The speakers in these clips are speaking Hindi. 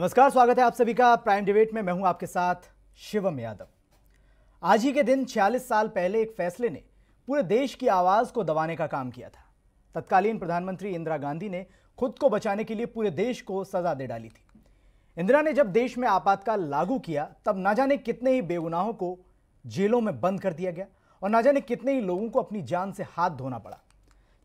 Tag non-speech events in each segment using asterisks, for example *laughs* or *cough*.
नमस्कार, स्वागत है आप सभी का प्राइम डिबेट में। मैं हूँ आपके साथ शिवम यादव। आज ही के दिन 46 साल पहले एक फैसले ने पूरे देश की आवाज़ को दबाने का काम किया था। तत्कालीन प्रधानमंत्री इंदिरा गांधी ने खुद को बचाने के लिए पूरे देश को सजा दे डाली थी। इंदिरा ने जब देश में आपातकाल लागू किया, तब ना जाने कितने ही बेगुनाहों को जेलों में बंद कर दिया गया और ना जाने कितने ही लोगों को अपनी जान से हाथ धोना पड़ा।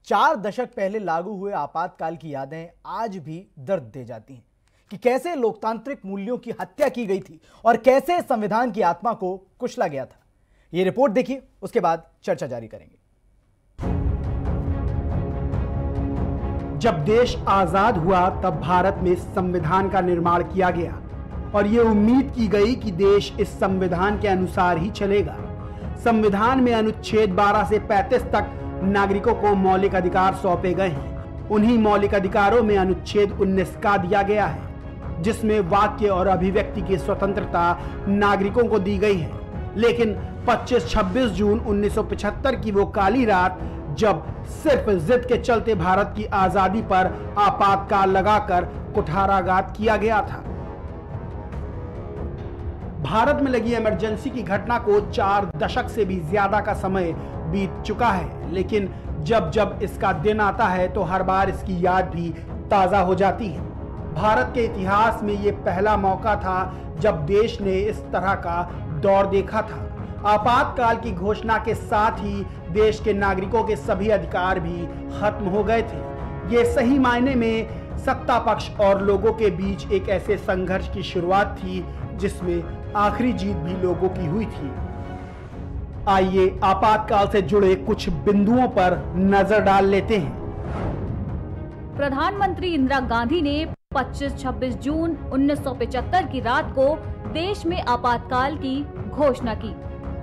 चार दशक पहले लागू हुए आपातकाल की यादें आज भी दर्द दे जाती हैं। कि कैसे लोकतांत्रिक मूल्यों की हत्या की गई थी और कैसे संविधान की आत्मा को कुचला गया था। यह रिपोर्ट देखिए, उसके बाद चर्चा जारी करेंगे। जब देश आज़ाद हुआ, तब भारत में संविधान का निर्माण किया गया और ये उम्मीद की गई कि देश इस संविधान के अनुसार ही चलेगा। संविधान में अनुच्छेद 12 से 35 तक नागरिकों को मौलिक अधिकार सौंपे गए हैं। उन्हीं मौलिक अधिकारों में अनुच्छेद 19 का दिया गया है। जिसमें वाक्य और अभिव्यक्ति की स्वतंत्रता नागरिकों को दी गई है। लेकिन 25-26 जून 1975 की वो काली रात, जब सिर्फ़ जिद के चलते भारत की आज़ादी पर आपातकाल लगाकर कुठाराघात किया गया था। भारत में लगी इमरजेंसी की घटना को चार दशक से भी ज़्यादा का समय बीत चुका है। लेकिन जब जब इसका दिन आता है तो हर बार इसकी याद भी ताज़ा हो जाती है। भारत के इतिहास में ये पहला मौका था जब देश ने इस तरह का दौर देखा था। आपातकाल की घोषणा के साथ ही देश के नागरिकों के सभी अधिकार भी खत्म हो गए थे। ये सही मायने में सत्ता पक्ष और लोगों के बीच एक ऐसे संघर्ष की शुरुआत थी जिसमें आखिरी जीत भी लोगों की हुई थी। आइए आपातकाल से जुड़े कुछ बिंदुओं पर नज़र डाल लेते हैं। प्रधानमंत्री इंदिरा गांधी ने 25-26 जून 1975 की रात को देश में आपातकाल की घोषणा की।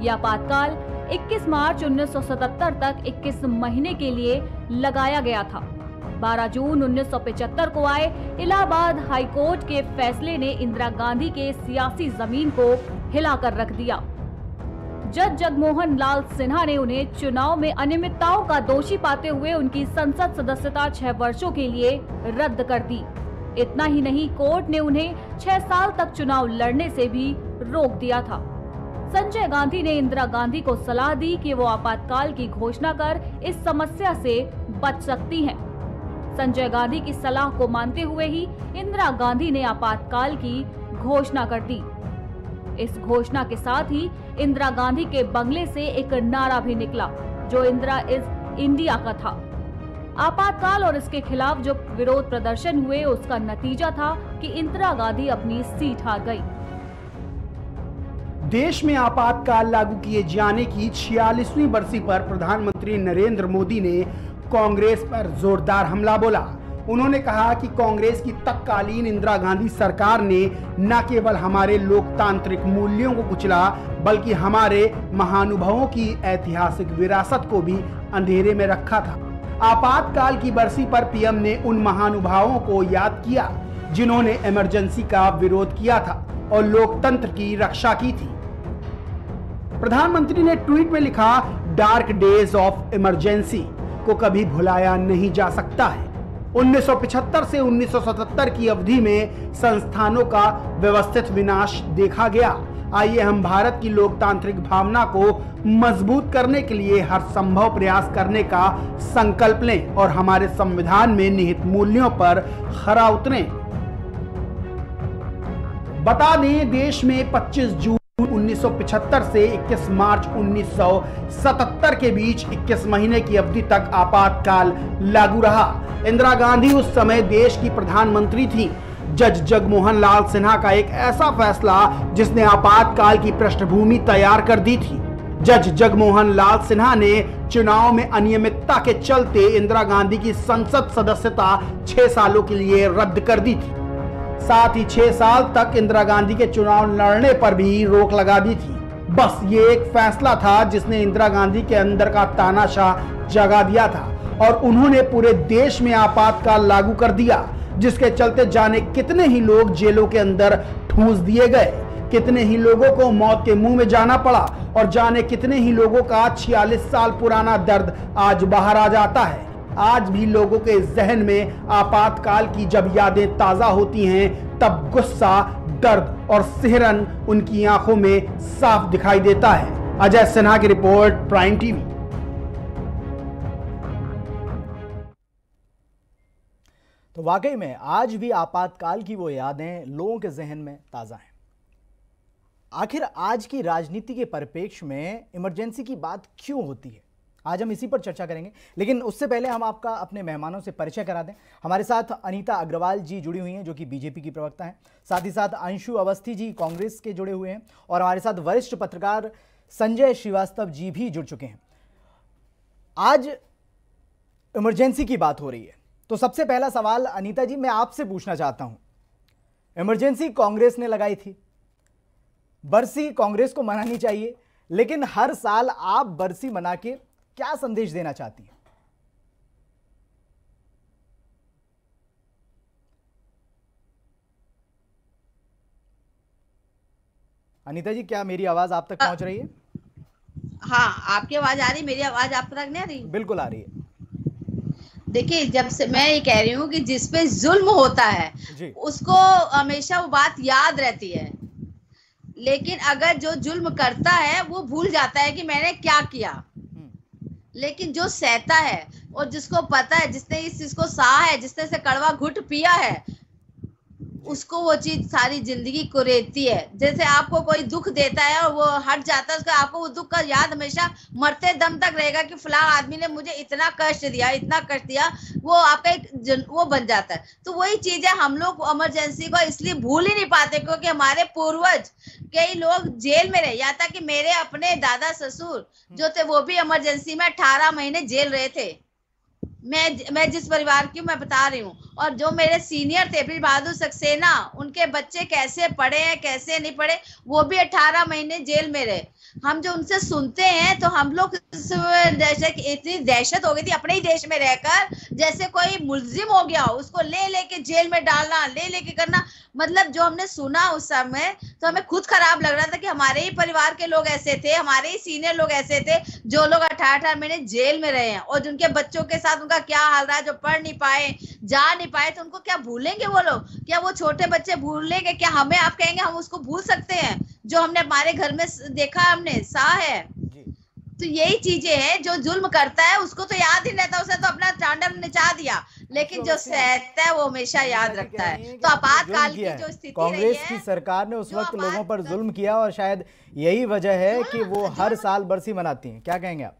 यह आपातकाल 21 मार्च 1977 तक 21 महीने के लिए लगाया गया था। 12 जून 1975 को आए इलाहाबाद हाई कोर्ट के फैसले ने इंदिरा गांधी के सियासी ज़मीन को हिलाकर रख दिया। जज जगमोहन लाल सिन्हा ने उन्हें चुनाव में अनियमितताओं का दोषी पाते हुए उनकी संसद सदस्यता छह वर्षों के लिए रद्द कर दी। इतना ही नहीं, कोर्ट ने उन्हें छह साल तक चुनाव लड़ने से भी रोक दिया था। संजय गांधी ने इंदिरा गांधी को सलाह दी कि वो आपातकाल की घोषणा कर इस समस्या से बच सकती हैं। संजय गांधी की सलाह को मानते हुए ही इंदिरा गांधी ने आपातकाल की घोषणा कर दी। इस घोषणा के साथ ही इंदिरा गांधी के बंगले से एक नारा भी निकला, जो इंदिरा इज़ इंडिया का था। आपातकाल और इसके खिलाफ जो विरोध प्रदर्शन हुए, उसका नतीजा था कि इंदिरा गांधी अपनी सीट हार गई। देश में आपातकाल लागू किए जाने की छियालीसवीं बरसी पर प्रधानमंत्री नरेंद्र मोदी ने कांग्रेस पर जोरदार हमला बोला। उन्होंने कहा कि कांग्रेस की तत्कालीन इंदिरा गांधी सरकार ने न केवल हमारे लोकतांत्रिक मूल्यों को कुचला, बल्कि हमारे महानुभवों की ऐतिहासिक विरासत को भी अंधेरे में रखा था। आपातकाल की बरसी पर पीएम ने उन महानुभावों को याद किया, जिन्होंने इमरजेंसी का विरोध किया था और लोकतंत्र की रक्षा की थी। प्रधानमंत्री ने ट्वीट में लिखा डार्क डेज़ ऑफ़ इमरजेंसी को कभी भुलाया नहीं जा सकता है। 1975 से 1977 की अवधि में संस्थानों का व्यवस्थित विनाश देखा गया। आइए हम भारत की लोकतांत्रिक भावना को मज़बूत करने के लिए हर संभव प्रयास करने का संकल्प लें और हमारे संविधान में निहित मूल्यों पर खरा उतरें। बता दें देश में 25 जून 1975 से 21 मार्च 1977 के बीच 21 महीने की अवधि तक आपातकाल लागू रहा। इंदिरा गांधी उस समय देश की प्रधानमंत्री थी। जज जगमोहन लाल सिन्हा का एक ऐसा फैसला जिसने आपातकाल की पृष्ठभूमि तैयार कर दी थी। जज जगमोहन लाल सिन्हा ने चुनाव में अनियमितता के चलते इंदिरा गांधी की संसद सदस्यता छह सालों के लिए रद्द कर दी थी। साथ ही छह साल तक इंदिरा गांधी के चुनाव लड़ने पर भी रोक लगा दी थी। बस ये एक फैसला था जिसने इंदिरा गांधी के अंदर का तानाशाह जगा दिया था और उन्होंने पूरे देश में आपातकाल लागू कर दिया। जिसके चलते जाने कितने ही लोग जेलों के अंदर ठूस दिए गए। कितने ही लोगों को मौत के मुँह में जाना पड़ा और जाने कितने ही लोगों का छियालीस साल पुराना दर्द आज बाहर आ जाता है। आज भी लोगों के जहन में आपातकाल की जब यादें ताज़ा होती हैं, तब गुस्सा, दर्द और सिहरन उनकी आँखों में साफ़ दिखाई देता है। अजय सिन्हा की रिपोर्ट प्राइम टीवी। तो वाकई में आज भी आपातकाल की वो यादें लोगों के जहन में ताज़ा हैं। आखिर आज की राजनीति के परिप्रेक्ष्य में इमरजेंसी की बात क्यों होती है? आज हम इसी पर चर्चा करेंगे, लेकिन उससे पहले हम आपका अपने मेहमानों से परिचय करा दें। हमारे साथ अनीता अग्रवाल जी जुड़ी हुई हैं, जो कि बीजेपी की प्रवक्ता हैं। साथ ही साथ अंशु अवस्थी जी कांग्रेस के जुड़े हुए हैं, और हमारे साथ वरिष्ठ पत्रकार संजय श्रीवास्तव जी भी जुड़ चुके हैं। आज इमरजेंसी की बात हो रही है। तो सबसे पहला सवाल अनीता जी मैं आपसे पूछना चाहता हूँ। इमरजेंसी कांग्रेस ने लगाई थी। बरसी कांग्रेस को मनानी चाहिए लेकिन हर साल आप बरसी मना के क्या संदेश देना चाहती हैं? अनीता जी क्या मेरी आवाज़ आप तक पहुँच रही है? हाँ आपकी आवाज़ आ रही मेरी आवाज़ आप तक नहीं आ रही? बिल्कुल आ रही है। देखिए जब से मैं ये कह रही हूँ कि जिस पे जुल्म होता है उसको हमेशा वो बात याद रहती है। लेकिन अगर जो जुल्म करता है वो भूल जाता है कि मैंने क्या किया। लेकिन जो सहता है और जिसको पता है जिसने इस चीज़ को सहा है जिसने से कड़वा घुट पिया है उसको वो चीज़ सारी ज़िंदगी को रहती है। जैसे आपको कोई दुख देता है और वो हट जाता है, उसका आपको वो दुख का याद हमेशा मरते दम तक रहेगा कि फला आदमी ने मुझे इतना कष्ट दिया, इतना कष्ट दिया, वो आपका एक वो बन जाता है। तो वही चीज़ है, हम लोग इमरजेंसी को इसलिए भूल ही नहीं पाते क्योंकि हमारे पूर्वज कई लोग जेल में रहे यहाँ तक कि मेरे अपने दादा ससुर जो थे, वो भी इमरजेंसी में अठारह महीने जेल रहे थे। मैं मैं जिस परिवार की मैं बता रही हूँ। और जो मेरे सीनियर थे फिर बहादुर सक्सेना, उनके बच्चे कैसे पढ़े हैं, कैसे नहीं पढ़े, वो भी अठारह महीने जेल में रहे। हम जो उनसे सुनते हैं तो हम लोग इतनी दहशत हो गई थी अपने ही देश में रहकर, जैसे कोई मुलजिम हो गया हो, उसको ले लेके जेल में डालना, ले लेके करना मतलब जो हमने सुना उस समय तो हमें खुद खराब लग रहा था कि हमारे ही परिवार के लोग ऐसे थे, हमारे ही सीनियर लोग ऐसे थे, जो लोग अठारह अठारह महीने जेल में रहे हैं, और जिनके बच्चों के साथ उनका क्या हाल रहा है जो पढ़ नहीं पाए, जा नहीं पाए तो उनको क्या भूलेंगे वो लोग? क्या वो छोटे बच्चे भूलेंगे? क्या हमें आप कहेंगे हम उसको भूल सकते हैं? जो हमने हमारे घर में देखा हमने सा है। तो यही चीज़ें हैं जो जुल्म करता है उसको तो याद ही रहता है उसे तो अपना चांडर निचा दिया। लेकिन जो सहता है वो हमेशा याद रखता है। तो आपातकाल की जो स्थिति रही कांग्रेस की सरकार ने उस वक्त लोगों पर जुल्म किया और शायद यही वजह है कि वो हाँ, हर साल बरसी मनाती हैं। क्या कहेंगे आप?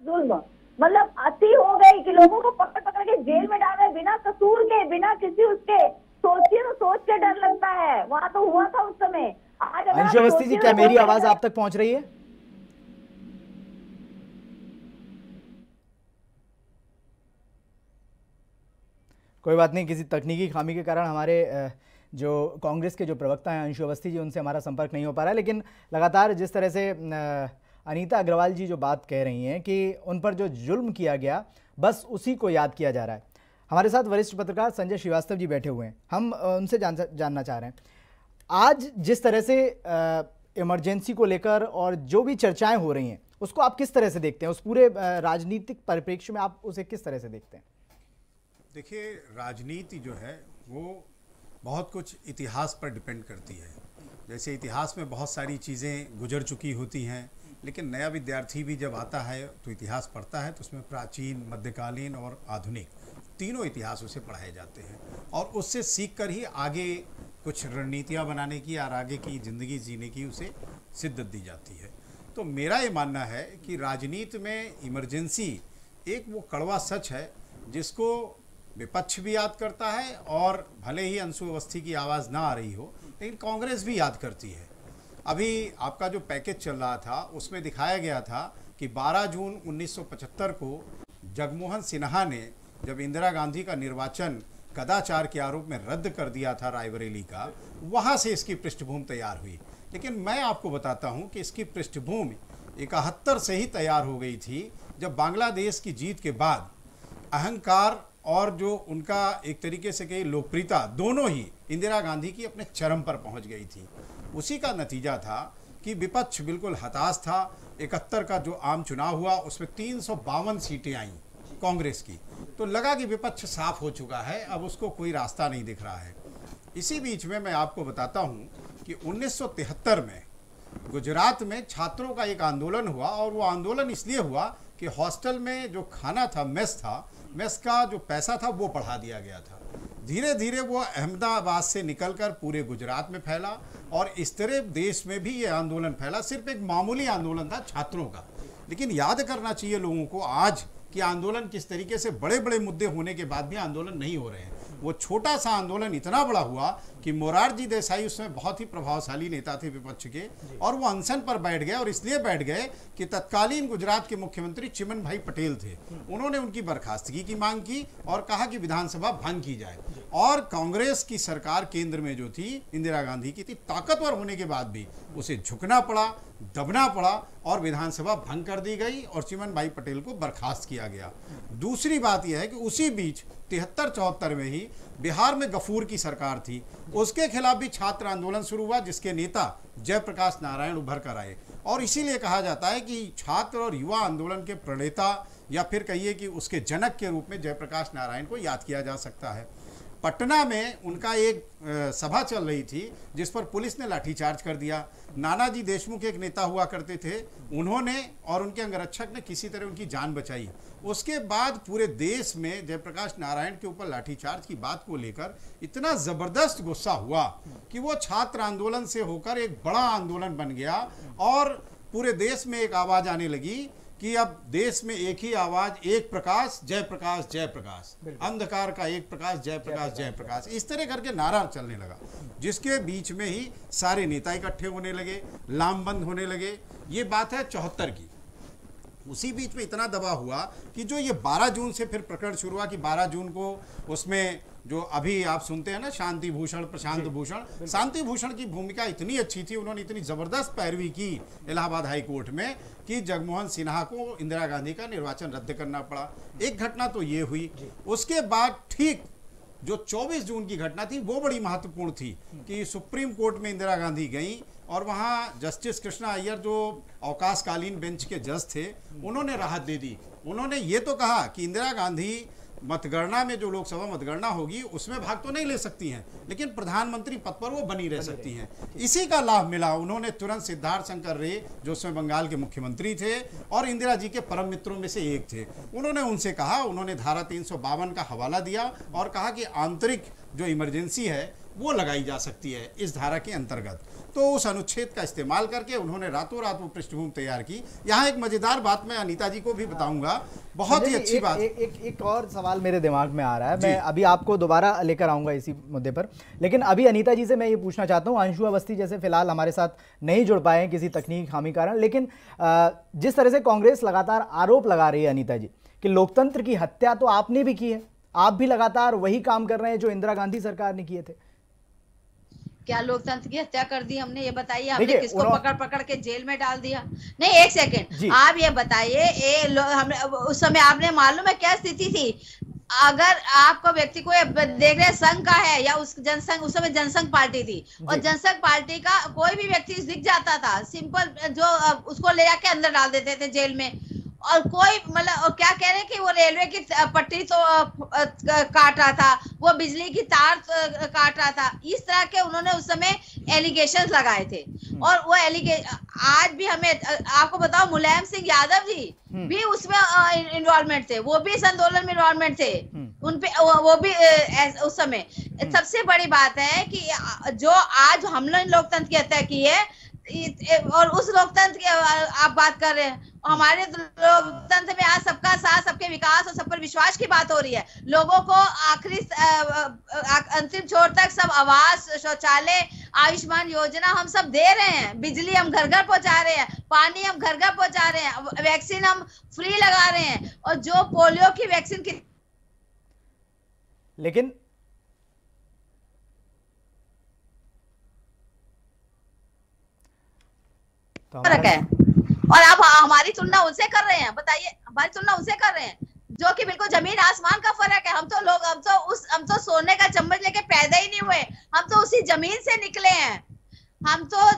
जुल्म। मतलब अति हो गई कि लोगों को पकड़ पकड़ के जेल में डाल रहे बिना कसूर के बिना किसी उसके सोचिए तो सोच के डर लगता है। वहाँ तो हुआ था उस समय। आज अंशु अवस्थी जी क्या तो मेरी आवाज़ आप तक पहुँच रही है? कोई बात नहीं किसी तकनीकी खामी के कारण हमारे जो कांग्रेस के जो प्रवक्ता हैं अंशु अवस्थी जी उनसे हमारा संपर्क नहीं हो पा रहा है लेकिन लगातार जिस तरह से अ, अनीता अग्रवाल जी जो बात कह रही हैं कि उन पर जो जुल्म किया गया, बस उसी को याद किया जा रहा है। हमारे साथ वरिष्ठ पत्रकार संजय श्रीवास्तव जी बैठे हुए हैं। हम उनसे जान, जानना चाह रहे हैं। आज जिस तरह से इमरजेंसी को लेकर और जो भी चर्चाएँ हो रही हैं, उसको आप किस तरह से देखते हैं? उस पूरे राजनीतिक परिप्रेक्ष्य में आप उसे किस तरह से देखते हैं? देखिए, राजनीति जो है, वो बहुत कुछ इतिहास पर डिपेंड करती है। जैसे इतिहास में बहुत सारी चीज़ें गुजर चुकी होती हैं। लेकिन नया विद्यार्थी भी जब आता है तो इतिहास पढ़ता है तो उसमें प्राचीन, मध्यकालीन और आधुनिक तीनों इतिहास उसे पढ़ाए जाते हैं। और उससे सीख कर ही आगे कुछ रणनीतियाँ बनाने की और आगे की ज़िंदगी जीने की उसे शिद्दत दी जाती है। तो मेरा ये मानना है कि राजनीति में इमरजेंसी एक वो कड़वा सच है, जिसको विपक्ष भी याद करता है और भले ही अंशु अवस्थी की आवाज़ ना आ रही हो, लेकिन कांग्रेस भी याद करती है। अभी आपका जो पैकेज चल रहा था, उसमें दिखाया गया था कि 12 जून 1975 को जगमोहन सिन्हा ने जब इंदिरा गांधी का निर्वाचन कदाचार के आरोप में रद्द कर दिया था रायबरेली का, वहाँ से इसकी पृष्ठभूमि तैयार हुई। लेकिन मैं आपको बताता हूँ कि इसकी पृष्ठभूमि इकहत्तर से ही तैयार हो गई थी, जब बांग्लादेश की जीत के बाद अहंकार और जो उनका एक तरीके से कही लोकप्रियता, दोनों ही इंदिरा गांधी की अपने चरम पर पहुँच गई थी। उसी का नतीजा था कि विपक्ष बिल्कुल हताश था। इकहत्तर का जो आम चुनाव हुआ, उसमें तीन सौ बावन सीटें आई कांग्रेस की। तो लगा कि विपक्ष साफ़ हो चुका है, अब उसको कोई रास्ता नहीं दिख रहा है। इसी बीच में मैं आपको बताता हूँ कि 1973 में गुजरात में छात्रों का एक आंदोलन हुआ और वो आंदोलन इसलिए हुआ कि हॉस्टल में जो खाना था, मेस था, मेस का जो पैसा था वो बढ़ा दिया गया था। धीरे धीरे वो अहमदाबाद से निकलकर पूरे गुजरात में फैला और इस तरह देश में भी ये आंदोलन फैला। सिर्फ़ एक मामूली आंदोलन था, छात्रों का। लेकिन याद करना चाहिए लोगों को आज कि आंदोलन किस तरीके से बड़े बड़े मुद्दे होने के बाद भी आंदोलन नहीं हो रहे हैं। वो छोटा सा आंदोलन इतना बड़ा हुआ कि मोरारजी देसाई उसमें बहुत ही प्रभावशाली नेता थे विपक्ष के और वो अनशन पर बैठ गए और इसलिए बैठ गए कि तत्कालीन गुजरात के मुख्यमंत्री चिमन भाई पटेल थे। उन्होंने उनकी बर्खास्तगी की मांग की और कहा कि विधानसभा भंग की जाए। और कांग्रेस की सरकार केंद्र में जो थी इंदिरा गांधी की थी ताकतवर होने के बाद भी उसे झुकना पड़ा दबना पड़ा और विधानसभा भंग कर दी गई और चिमन भाई पटेल को बर्खास्त किया गया। दूसरी बात यह है कि उसी बीच तिहत्तर चौहत्तर में ही बिहार में गफूर की सरकार थी। उसके खिलाफ भी छात्र आंदोलन शुरू हुआ, जिसके नेता जयप्रकाश नारायण उभर कर आए। और इसीलिए कहा जाता है कि छात्र और युवा आंदोलन के प्रणेता या फिर कहिए कि उसके जनक के रूप में जयप्रकाश नारायण को याद किया जा सकता है। पटना में उनका एक सभा चल रही थी, जिस पर पुलिस ने लाठीचार्ज कर दिया। नानाजी देशमुख एक नेता हुआ करते थे। उन्होंने और उनके अंगरक्षक ने किसी तरह उनकी जान बचाई। उसके बाद पूरे देश में जयप्रकाश नारायण के ऊपर लाठीचार्ज की बात को लेकर इतना ज़बरदस्त गुस्सा हुआ कि वो छात्र आंदोलन से होकर एक बड़ा आंदोलन बन गया और पूरे देश में एक आवाज़ आने लगी कि अब देश में एक ही आवाज़ एक प्रकाश जय प्रकाश जय प्रकाश। अंधकार का एक प्रकाश जय प्रकाश जय प्रकाश। इस तरह करके नारा चलने लगा। जिसके बीच में ही सारे नेता इकट्ठे होने लगे लामबंद होने लगे। ये बात है चौहत्तर की। उसी बीच में इतना दबाव हुआ कि जो ये 12 जून से फिर प्रकरण शुरू हुआ कि 12 जून को उसमें जो अभी आप सुनते हैं ना शांति भूषण प्रशांत भूषण शांति भूषण की भूमिका इतनी अच्छी थी उन्होंने इतनी ज़बरदस्त पैरवी की इलाहाबाद हाई कोर्ट में कि जगमोहन सिन्हा को इंदिरा गांधी का निर्वाचन रद्द करना पड़ा। एक घटना तो ये हुई। उसके बाद ठीक जो 24 जून की घटना थी वो बड़ी महत्वपूर्ण थी कि सुप्रीम कोर्ट में इंदिरा गांधी गई और वहाँ जस्टिस कृष्णा अय्यर जो अवकाशकालीन बेंच के जज थे उन्होंने राहत दे दी। उन्होंने ये तो कहा कि इंदिरा गांधी मतगणना में जो लोकसभा मतगणना होगी उसमें भाग तो नहीं ले सकती हैं लेकिन प्रधानमंत्री पद पर वो बनी रह सकती हैं। इसी का लाभ मिला। उन्होंने तुरंत सिद्धार्थ शंकर रे जो उसमें बंगाल के मुख्यमंत्री थे और इंदिरा जी के परम मित्रों में से एक थे। उन्होंने उनसे कहा उन्होंने धारा तीन सौ बावन का हवाला दिया और कहा कि आंतरिक जो इमरजेंसी है वो लगाई जा सकती है इस धारा के अंतर्गत। तो उस अनुच्छेद का इस्तेमाल करके उन्होंने रातों रात वो पृष्ठभूमि तैयार की। यहाँ एक मज़ेदार बात मैं अनिता जी को भी बताऊँगा। बहुत ही अच्छी एक, बात। एक, एक, एक और सवाल मेरे दिमाग में आ रहा है। मैं अभी आपको दोबारा लेकर आऊँगा इसी मुद्दे पर। लेकिन अभी अनिता जी से मैं ये पूछना चाहता हूँ अंशु अवस्थी जैसे फ़िलहाल हमारे साथ नहीं जुड़ पाए हैं किसी तकनीक खामी कारण। लेकिन जिस तरह से कांग्रेस लगातार आरोप लगा रही है अनिता जी कि लोकतंत्र की हत्या तो आपने भी की है आप भी लगातार वही काम कर रहे हैं जो इंदिरा गांधी सरकार ने किए थे। क्या लोकतंत्र की हत्या कर दी हमने ये बताइए हमने किसको पकड़ पकड़ के जेल में डाल दिया? नहीं एक सेकेंड आप ये बताइए उस समय आपने मालूम है क्या स्थिति थी? अगर आपको व्यक्ति को देख रहे संघ का है या उस जनसंघ उस समय जनसंघ पार्टी थी और जनसंघ पार्टी का कोई भी व्यक्ति दिख जाता था सिंपल जो उसको ले जाके अंदर डाल देते थे जेल में। और कोई मतलब क्या कह रहे हैं कि वो रेलवे की पट्टी तो काट रहा था। वो बिजली की तार काट रहा था। इस तरह के उन्होंने उस समय एलिगेशन लगाए थे। हम्म। और वो एलिगे आज भी हमें आपको बताओ मुलायम सिंह यादव जी हम्म। भी उसमें इन्वॉल्वमेंट थे। वो भी इस आंदोलन में इन्वॉल्वमेंट थे। हम्म। उनपे वो भी उस समय। सबसे बड़ी बात है कि जो आज हमने लोकतंत्र की हत्या की है और उस लोकतंत्र की आप बात कर रहे हैं। हमारे लोकतंत्र में आज सबका साथ सबके विकास और सब पर विश्वास की बात हो रही है। लोगों को आखिरी अंतिम छोर तक सब आवास शौचालय आयुष्मान योजना हम सब दे रहे हैं। बिजली हम घर घर पहुँचा रहे हैं पानी हम घर घर पहुँचा रहे हैं वैक्सीन हम फ्री लगा रहे हैं और जो पोलियो की वैक्सीन की लेकिन तो फ़र्क है। और आप हमारी तुलना उनसे कर रहे हैं, बताइए, हमारी तुलना उनसे कर रहे हैं, जो कि बिल्कुल ज़मीन आसमान का फ़र्क है। हम तो लोग, हम तो उस, हम तो सोने का चम्मच लेके पैदा ही नहीं हुए, हम तो उसी ज़मीन से निकले हैं। हम तो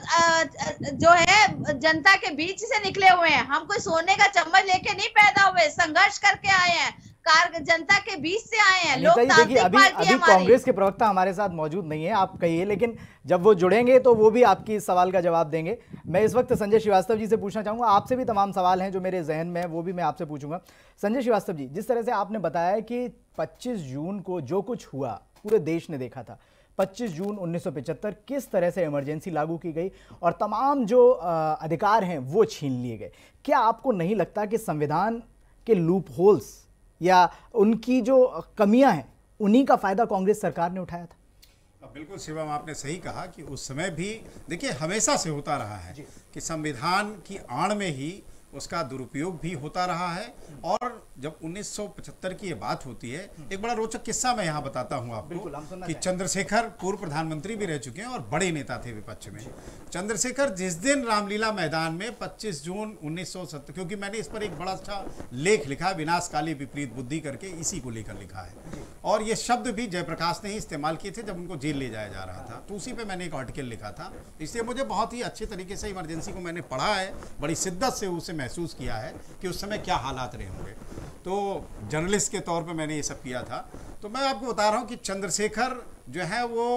जो है, जनता के बीच से निकले हुए हैं। हम कोई सोने का चम्मच लेके नहीं पैदा हुए, संघर्ष करके आए हैं। कार जनता के बीच से आए हैं। जी देखिए अभी अभी कांग्रेस के प्रवक्ता हमारे साथ मौजूद नहीं है आप कहिए लेकिन जब वो जुड़ेंगे तो वो भी आपकी इस सवाल का जवाब देंगे। मैं इस वक्त संजय श्रीवास्तव जी से पूछना चाहूँगा आपसे भी तमाम सवाल हैं जो मेरे जहन में है वो भी मैं आपसे पूछूँगा। संजय श्रीवास्तव जी जिस तरह से आपने बताया कि 25 जून को जो कुछ हुआ पूरे देश ने देखा था 25 जून 1975 किस तरह से इमरजेंसी लागू की गई और तमाम जो अधिकार हैं वो छीन लिए गए। क्या आपको नहीं लगता कि संविधान के लूप होल्स या उनकी जो कमियाँ हैं उन्हीं का फ़ायदा कांग्रेस सरकार ने उठाया था? अब बिल्कुल शिवम आपने सही कहा कि उस समय भी देखिए हमेशा से होता रहा है कि संविधान की आड़ में ही उसका दुरुपयोग भी होता रहा है और जब 1975 की ये बात होती है एक बड़ा रोचक किस्सा मैं यहाँ बताता हूँ आपको कि चंद्रशेखर पूर्व प्रधानमंत्री भी रह चुके हैं और बड़े नेता थे विपक्ष में। चंद्रशेखर जिस दिन रामलीला मैदान में 25 जून 1970 क्योंकि मैंने इस पर एक बड़ा अच्छा लेख लिखा है विनाशकाली विपरीत बुद्धि करके इसी को लेकर लिखा है। और ये शब्द भी जयप्रकाश ने ही इस्तेमाल किए थे जब उनको जेल ले जाया जा रहा था। तो उसी पर मैंने एक आर्टिकल लिखा था। इसलिए मुझे बहुत ही अच्छे तरीके से इमरजेंसी को मैंने पढ़ा है बड़ी शिद्दत से उसे महसूस किया है कि उस समय क्या हालात रहे होंगे। तो जर्नलिस्ट के तौर पे मैंने ये सब किया था। तो मैं आपको बता रहा हूँ कि चंद्रशेखर जो है वो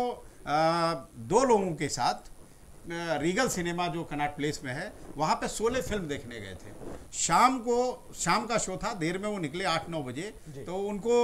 आ, दो लोगों के साथ रीगल सिनेमा जो कनाट प्लेस में है वहाँ पे सोले फ़िल्म देखने गए थे। शाम को शाम का शो था देर में वो निकले आठ नौ बजे तो उनको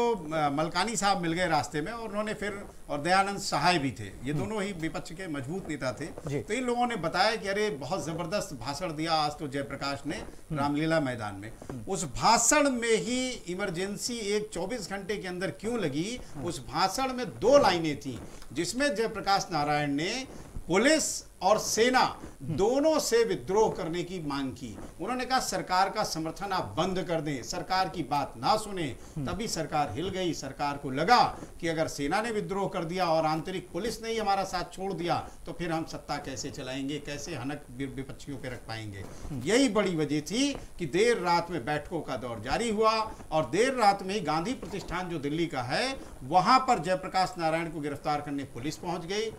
मलकानी साहब मिल गए रास्ते में और उन्होंने फिर और दयानंद सहाय भी थे। ये दोनों ही विपक्ष के मज़बूत नेता थे। तो इन लोगों ने बताया कि अरे बहुत ज़बरदस्त भाषण दिया आज तो जयप्रकाश ने रामलीला मैदान में। उस भाषण में ही इमरजेंसी एक 24 घंटे के अंदर क्यों लगी? उस भाषण में दो लाइनें थी जिसमें जयप्रकाश नारायण ने पुलिस और सेना दोनों से विद्रोह करने की मांग की। उन्होंने कहा सरकार का समर्थन आप बंद कर दें सरकार की बात ना सुने। तभी सरकार हिल गई सरकार को लगा कि अगर सेना ने विद्रोह कर दिया और आंतरिक पुलिस ने ही हमारा साथ छोड़ दिया तो फिर हम सत्ता कैसे चलाएँगे कैसे हनक विपक्षियों पे रख पाएँगे? यही बड़ी वजह थी कि देर रात में बैठकों का दौर जारी हुआ और देर रात में ही गांधी प्रतिष्ठान जो दिल्ली का है वहाँ पर जयप्रकाश नारायण को गिरफ़्तार करने पुलिस पहुँच गई।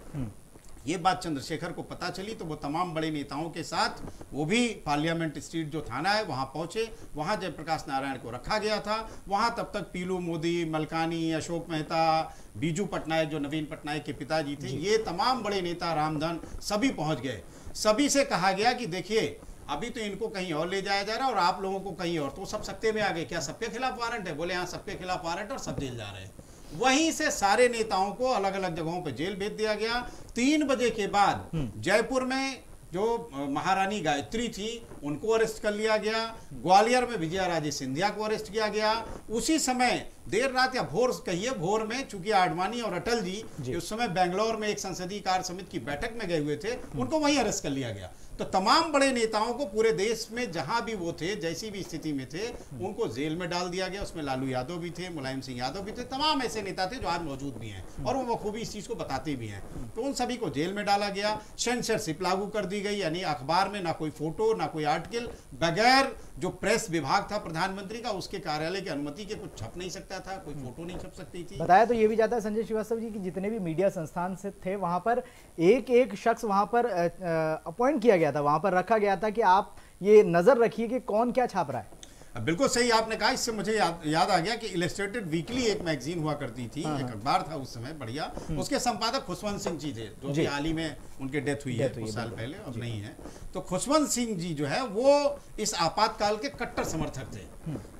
ये बात चंद्रशेखर को पता चली तो वो तमाम बड़े नेताओं के साथ वो भी पार्लियामेंट स्ट्रीट जो थाना है वहाँ पहुँचे। वहाँ जयप्रकाश नारायण को रखा गया था। वहाँ तब तक पीलू मोदी मलकानी अशोक मेहता बीजू पटनायक जो नवीन पटनायक के पिताजी थे ये तमाम बड़े नेता रामधन सभी पहुँच गए। सभी से कहा गया कि देखिए अभी तो इनको कहीं और ले जाया जा रहा है और आप लोगों को कहीं और तो सब सत्ते में आ गए। क्या सबके खिलाफ वारंट है? बोले हाँ सबके खिलाफ वारंट और सब जेल जा रहे हैं। वहीं से सारे नेताओं को अलग अलग जगहों पर जेल भेज दिया गया। तीन बजे के बाद जयपुर में जो महारानी गायत्री थी उनको अरेस्ट कर लिया गया। ग्वालियर में विजया राजे सिंधिया को अरेस्ट किया गया। उसी समय देर रात या भोर कहिए भोर में चूँकि आडवाणी और अटल जी जी। उस समय बेंगलोर में एक संसदीय कार्य समिति की बैठक में गए हुए थे उनको वहीं अरेस्ट कर लिया गया। तो तमाम बड़े नेताओं को पूरे देश में जहाँ भी वो थे जैसी भी स्थिति में थे उनको जेल में डाल दिया गया। उसमें लालू यादव भी थे मुलायम सिंह यादव भी थे तमाम ऐसे नेता थे जो आज मौजूद भी हैं और वो बखूबी इस चीज़ को बताते भी हैं। तो उन सभी को जेल में डाला गया। सेंसरशिप लागू कर दी गई यानी अखबार में ना कोई फ़ोटो ना कोई आर्टिकल बगैर जो प्रेस विभाग था प्रधानमंत्री का, उसके कार्यालय की अनुमति के कुछ छप नहीं सकता था, कोई फ़ोटो नहीं छप सकती थी। बताया तो ये भी जाता है संजय श्रीवास्तव जी, की जितने भी मीडिया संस्थान से थे, वहाँ पर एक एक शख्स वहाँ पर अपॉइंट किया गया था, वहाँ पर रखा गया था कि आप ये नज़र रखिए कि कौन क्या छाप रहा है। बिल्कुल सही आपने कहा इससे मुझे याद, याद आ गया कि इलस्ट्रेटेड वीकली एक मैगजीन हुआ करती थी एक अखबार था उस समय बढ़िया। उसके संपादक खुशवंत सिंह जी थे जो। अभी हाल ही में उनके डेथ हुई है कुछ साल पहले अब नहीं है। तो खुशवंत सिंह जी जो है वो इस आपातकाल के कट्टर समर्थक थे।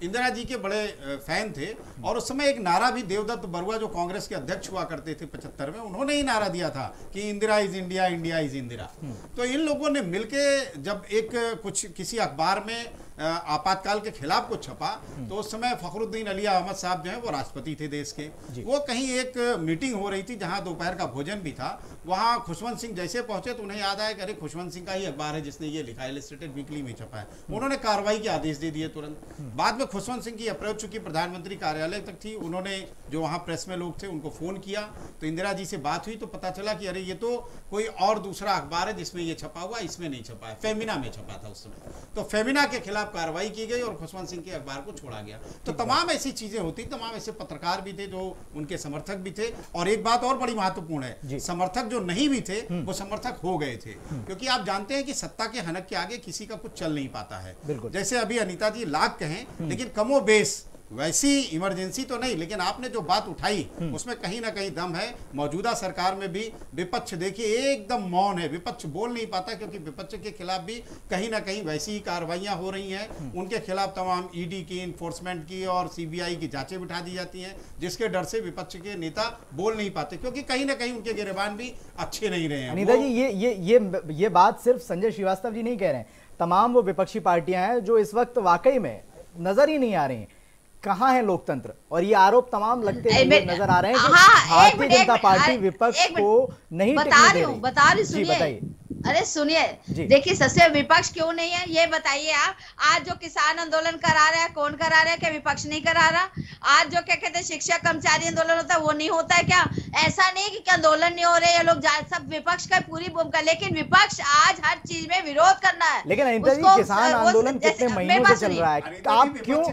इंदिरा जी के बड़े फ़ैन थे और उस समय एक नारा भी देवदत्त बरुआ जो कांग्रेस के अध्यक्ष हुआ करते थे पचहत्तर में उन्होंने ही नारा दिया था कि Indira is India India is Indira. तो इन लोगों ने मिलके जब एक कुछ किसी अखबार में आपातकाल के खिलाफ कुछ छपा तो उस समय फखरुद्दीन अली अहमद साहब जो है वो राष्ट्रपति थे देश के। वो कहीं एक मीटिंग हो रही थी जहाँ दोपहर का भोजन भी था वहाँ खुशवंत सिंह जैसे पहुँचे तो उन्हें याद आया कि अरे खुशवंत सिंह का ही अखबार है जिसने ये लिखा है इलस्ट्रेटेड वीकली में छपा है। उन्होंने कार्रवाई के आदेश दे दिए तुरंत। बाद में खुशवंत सिंह की अप्रोच चूँकि प्रधानमंत्री कार्यालय तक थी उन्होंने जो वहाँ प्रेस में लोग थे उनको फ़ोन किया तो इंदिरा जी से बात हुई तो पता चला कि अरे ये तो कोई और दूसरा अखबार है जिसमें ये छपा हुआ इसमें नहीं छपा है फेमिना में छपा था उस समय। तो फेमिना के खिलाफ खिलाफ कार्रवाई की गई और खुशवंत सिंह के अखबार को छोड़ा गया। तो तमाम ऐसी चीज़ें होती तमाम ऐसे पत्रकार भी थे जो उनके समर्थक भी थे। और एक बात और बड़ी महत्वपूर्ण है समर्थक जो नहीं भी थे हम्म। वो समर्थक हो गए थे। क्योंकि आप जानते हैं कि सत्ता के हनक के आगे किसी का कुछ चल नहीं पाता है। जैसे अभी अनिता जी लाख कहें हम्म। लेकिन कमो बेस वैसी इमरजेंसी तो नहीं लेकिन आपने जो बात उठाई हम्म। उसमें कहीं ना कहीं दम है। मौजूदा सरकार में भी विपक्ष देखिए एकदम मौन है। विपक्ष बोल नहीं पाता क्योंकि विपक्ष के खिलाफ भी कहीं ना कहीं वैसी ही कार्रवाइयाँ हो रही हैं। हम्म। उनके खिलाफ तमाम ईडी की इन्फोर्समेंट की और सीबीआई की जांचें बिठा दी जाती हैं जिसके डर से विपक्ष के नेता बोल नहीं पाते क्योंकि कहीं ना कहीं उनके गिरबान भी अच्छे नहीं रहे हैं। अनिता जी ये ये ये ये बात सिर्फ़ संजय श्रीवास्तव जी नहीं कह रहे हैं। तमाम वो विपक्षी पार्टियाँ हैं जो इस वक्त वाकई में नज़र ही नहीं आ रही हैं। कहाँ है लोकतंत्र? और ये आरोप तमाम लगते हुए नज़र आ रहे हैं कि हाँ, भारतीय जनता पार्टी विपक्ष को नहीं बता रही हूँ बता रही सुनिए। अरे सुनिए देखिए सबसे विपक्ष क्यों नहीं है? ये बताइए आप आज जो किसान आंदोलन करा रहा है कौन करा रहा है क्या विपक्ष नहीं करा रहा? आज जो क्या कहते हैं शिक्षक कर्मचारी आंदोलन होता है वो नहीं होता है क्या? ऐसा नहीं कि क्या आंदोलन नहीं हो रहे ये लोग सब विपक्ष का पूरी भूमिका लेकिन विपक्ष आज हर चीज़ में विरोध करना है। लेकिन जी किसान आंदोलन कितने महीनों से चल रहा है? आप क्यों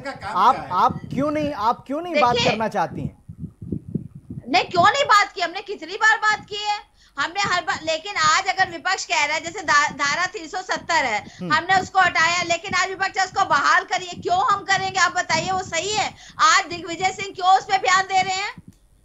आप आप क्यों नहीं आप क्यों नहीं बात करना चाहती हैं? नहीं क्यों नहीं बात की? हमने कितनी बार बात की है? हमने हर बार लेकिन आज अगर विपक्ष कह रहा है जैसे धा, धारा 370 है हम्म। हमने उसको हटाया लेकिन आज विपक्ष उसको बहाल करिए। क्यों हम करेंगे आप बताइए वो सही है? आज दिग्विजय सिंह क्यों उस पर बयान दे रहे हैं?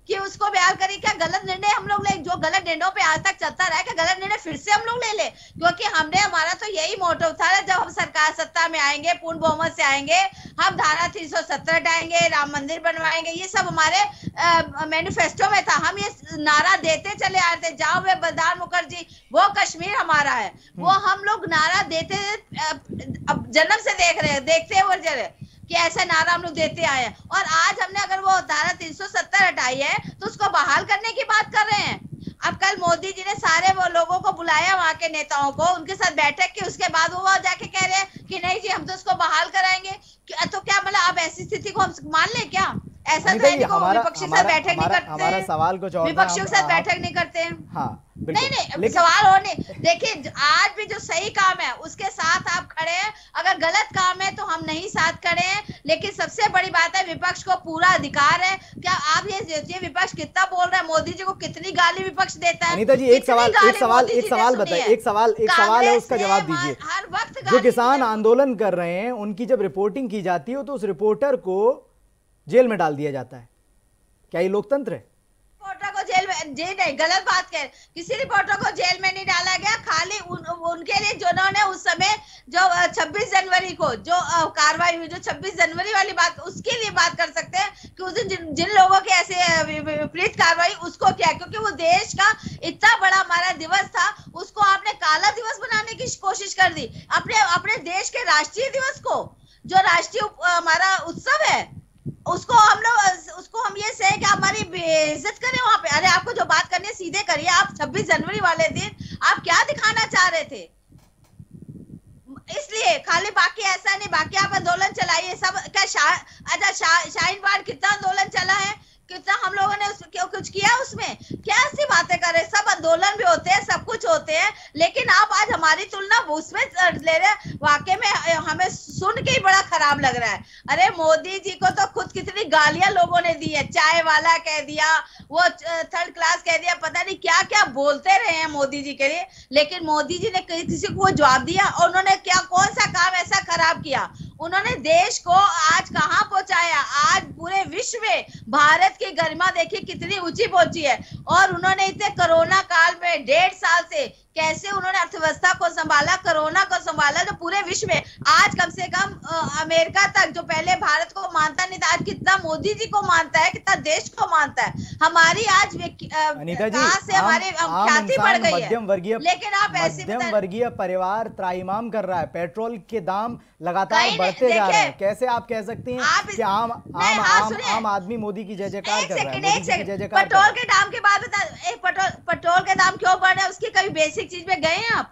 कि उसको बयान करिए क्या गलत निर्णय हम लोग ले जो गलत निर्णयों पे आज तक चलता रहा है क्या गलत निर्णय फिर से हम लोग ले ले। क्योंकि हमने हमारा तो यही मोटो था ना, जब हम सरकार सत्ता में आएँगे पूर्ण बहुमत से आएँगे हम धारा 370 हटाएँगे राम मंदिर बनवाएँगे ये सब हमारे मैनिफेस्टो में था। हम ये नारा देते चले आ रहे थे जाओ वे बलदान मुखर्जी वो कश्मीर हमारा है। वो हम लोग नारा देते जन्म से देख रहे देखते हैं जरे। कि ऐसा नारा हम लोग देते आए हैं। और आज हमने अगर वो धारा 370 हटाई है तो उसको बहाल करने की बात कर रहे हैं। अब कल मोदी जी ने सारे वो लोगों को बुलाया वहाँ के नेताओं को। उनके साथ बैठक की उसके बाद वो वहाँ जाके कह रहे हैं कि नहीं जी हम तो उसको बहाल कराएँगे। तो क्या मतलब आप ऐसी स्थिति को हम मान ले क्या? ऐसा तो है विपक्षी साथ बैठक नहीं करते विपक्षियों के साथ बैठक नहीं करते। हैं हाँ। नहीं नहीं सवाल होने देखिए आज भी जो सही काम है उसके साथ आप खड़े हैं। अगर गलत काम है तो हम नहीं साथ खड़े हैं। लेकिन सबसे बड़ी बात है विपक्ष को पूरा अधिकार है। क्या आप ये सोचिए विपक्ष कितना बोल रहा है? मोदी जी को कितनी गाली विपक्ष देता है? अनिता जी एक सवाल एक सवाल एक सवाल बताइए। एक सवाल एक सवाल है उसका जवाब दीजिए। हर वक्त जो किसान आंदोलन कर रहे हैं उनकी जब रिपोर्टिंग की जाती है तो उस रिपोर्टर को जेल में डाल दिया जाता है। क्या ये लोकतंत्र है? जेल नहीं गलत बात कह किसी रिपोर्टर को जेल में नहीं डाला गया खाली उन, उनके लिए जिन्होंने उस समय जो 26 जनवरी को जो कार्रवाई हुई जो 26 जनवरी वाली बात उसके लिए बात कर सकते हैं कि उस दिन जिन, जिन लोगों के ऐसे विपरीत कार्रवाई उसको क्या क्योंकि वो देश का इतना बड़ा हमारा दिवस था उसको आपने काला दिवस बनाने की कोशिश कर दी। अपने अपने देश के राष्ट्रीय दिवस को जो राष्ट्रीय हमारा उत्सव है उसको हम लोग उसको हम ये से कि हमारी इज़्ज़त करें वहाँ पे। अरे आपको जो बात करनी है सीधे करिए। आप 26 जनवरी वाले दिन आप क्या दिखाना चाह रहे थे? इसलिए खाली बाकी ऐसा नहीं बाकी आप आंदोलन चलाइए। सब क्या शा, अच्छा शा, शाहीन बाग कितना आंदोलन चला है? कितना हम लोगों ने क्यों कुछ किया उसमें? क्या ऐसी बातें कर रहे? सब आंदोलन भी होते हैं, सब कुछ होते हैं, लेकिन आप आज हमारी तुलना उसमें ले रहे वाकई में हमें सुन के ही बड़ा खराब लग रहा है। अरे, मोदी जी को तो खुद कितनी गालियाँ लोगों ने दी है। चाय वाला कह दिया, वो थर्ड क्लास कह दिया, पता नहीं क्या क्या बोलते रहे हैं मोदी जी के लिए। लेकिन मोदी जी ने किसी को जवाब दिया और उन्होंने क्या कौन सा काम ऐसा खराब किया? उन्होंने देश को आज कहाँ पहुँचाया? आज पूरे विश्व में भारत की गरिमा देखिए कितनी ऊँची पहुँची है। और उन्होंने इसे कोरोना काल में डेढ़ साल से कैसे उन्होंने अर्थव्यवस्था को संभाला कोरोना को संभाला जो पूरे विश्व में आज कम से कम अमेरिका तक जो पहले भारत को मानता नहीं था आज कितना मोदी जी को मानता है कितना देश को मानता है। हमारी आज कहाँ से हमारी ख्याति बढ़ गई है। वर्गीय लेकिन आप ऐसे मध्यम वर्गीय परिवार त्राईमाम कर रहा है पेट्रोल के दाम लगातार बढ़ते जा रहे हैं। कैसे आप कह सकती हैं कि आम आम हाँ, आम आम आदमी मोदी की जय जयकार कर रहा है पेट्रोल के दाम के बाद पेट्रोल पेट्रोल के दाम क्यों बढ़ रहे हैं उसकी कभी बेसिक चीज़ पे गए हैं आप?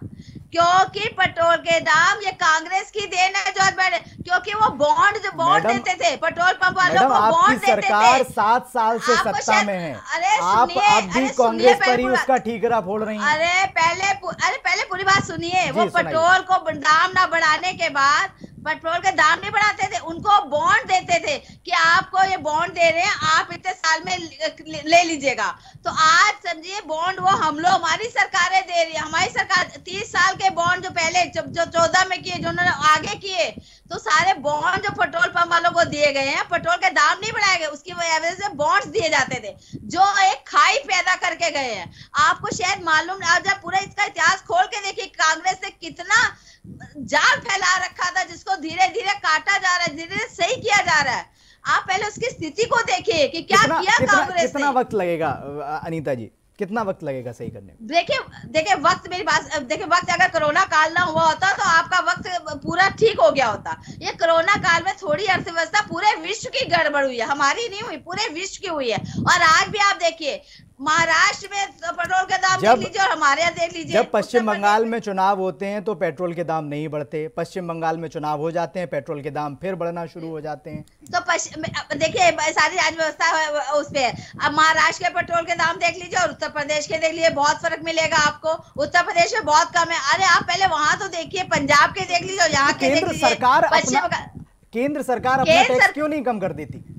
क्योंकि पेट्रोल के दाम ये कांग्रेस की देन है जो आज हैं। क्योंकि वो बॉन्ड जो बॉन्ड देते थे पेट्रोल पंप वालों को बॉन्ड देते सरकार थे सात साल से सत्ता में है। अरे आप आप भी कांग्रेस पर ही उसका ठीकरा फोड़ रही हैं। अरे पहले अरे पहले पूरी बात सुनिए वो पेट्रोल को दाम ना बढ़ाने के बाद पेट्रोल के दाम नहीं बढ़ाते थे, उनको बॉन्ड देते थे कि आपको ये बॉन्ड दे रहे हैं, आप इतने साल में ले- लीजिएगा। तो आज समझिए बॉन्ड वो हम लोग, हमारी सरकारें दे रही है। हमारी सरकार तीस साल के बॉन्ड जो पहले जो चौदह में किए, जो उन्होंने आगे किए तो सारे बॉन्ड जो पेट्रोल पंप वालों को दिए गए हैं पेट्रोल के दाम नहीं बढ़ाए गए उसकी वजह से बॉन्ड्स दिए जाते थे जो एक खाई पैदा करके गए हैं। आपको शायद मालूम आप जब पूरा इसका इतिहास खोल के देखिए कांग्रेस ने कितना जाल फैला रखा था जिसको धीरे धीरे काटा जा रहा है धीरे धीरे सही किया जा रहा है। आप पहले उसकी स्थिति को देखिए कि क्या कितना किया कांग्रेस कितना वक्त लगेगा अनीता जी? कितना वक्त लगेगा सही करने देखिए देखिए, वक्त मेरी बात, देखिए, वक्त अगर कोरोना काल ना हुआ होता तो आपका वक्त पूरा ठीक हो गया होता। ये कोरोना काल में थोड़ी अर्थव्यवस्था पूरे विश्व की गड़बड़ हुई है। हमारी नहीं हुई, पूरे विश्व की हुई है। और आज भी आप देखिए महाराष्ट्र में पेट्रोल के दाम जब- देख लीजिए और हमारे यहाँ देख लीजिए। जब पश्चिम बंगाल में चुनाव होते हैं तो पेट्रोल के दाम नहीं बढ़ते। पश्चिम बंगाल में चुनाव हो जाते हैं पेट्रोल के दाम फिर बढ़ना शुरू हो जाते हैं। तो पश्चिम देखिए सारी राज्य व्यवस्था उस पे है। अब महाराष्ट्र के पेट्रोल के दाम देख लीजिए और उत्तर प्रदेश के देख लीजिए बहुत फ़र्क मिलेगा आपको। उत्तर प्रदेश में बहुत कम है। अरे आप पहले वहाँ तो देखिए पंजाब के देख लीजिए और यहाँ के देख केंद्र लीजिए। सरकार पश्चिम बंगाल- केंद्र सरकार अपना टैक्स क्यों नहीं कम कर देती?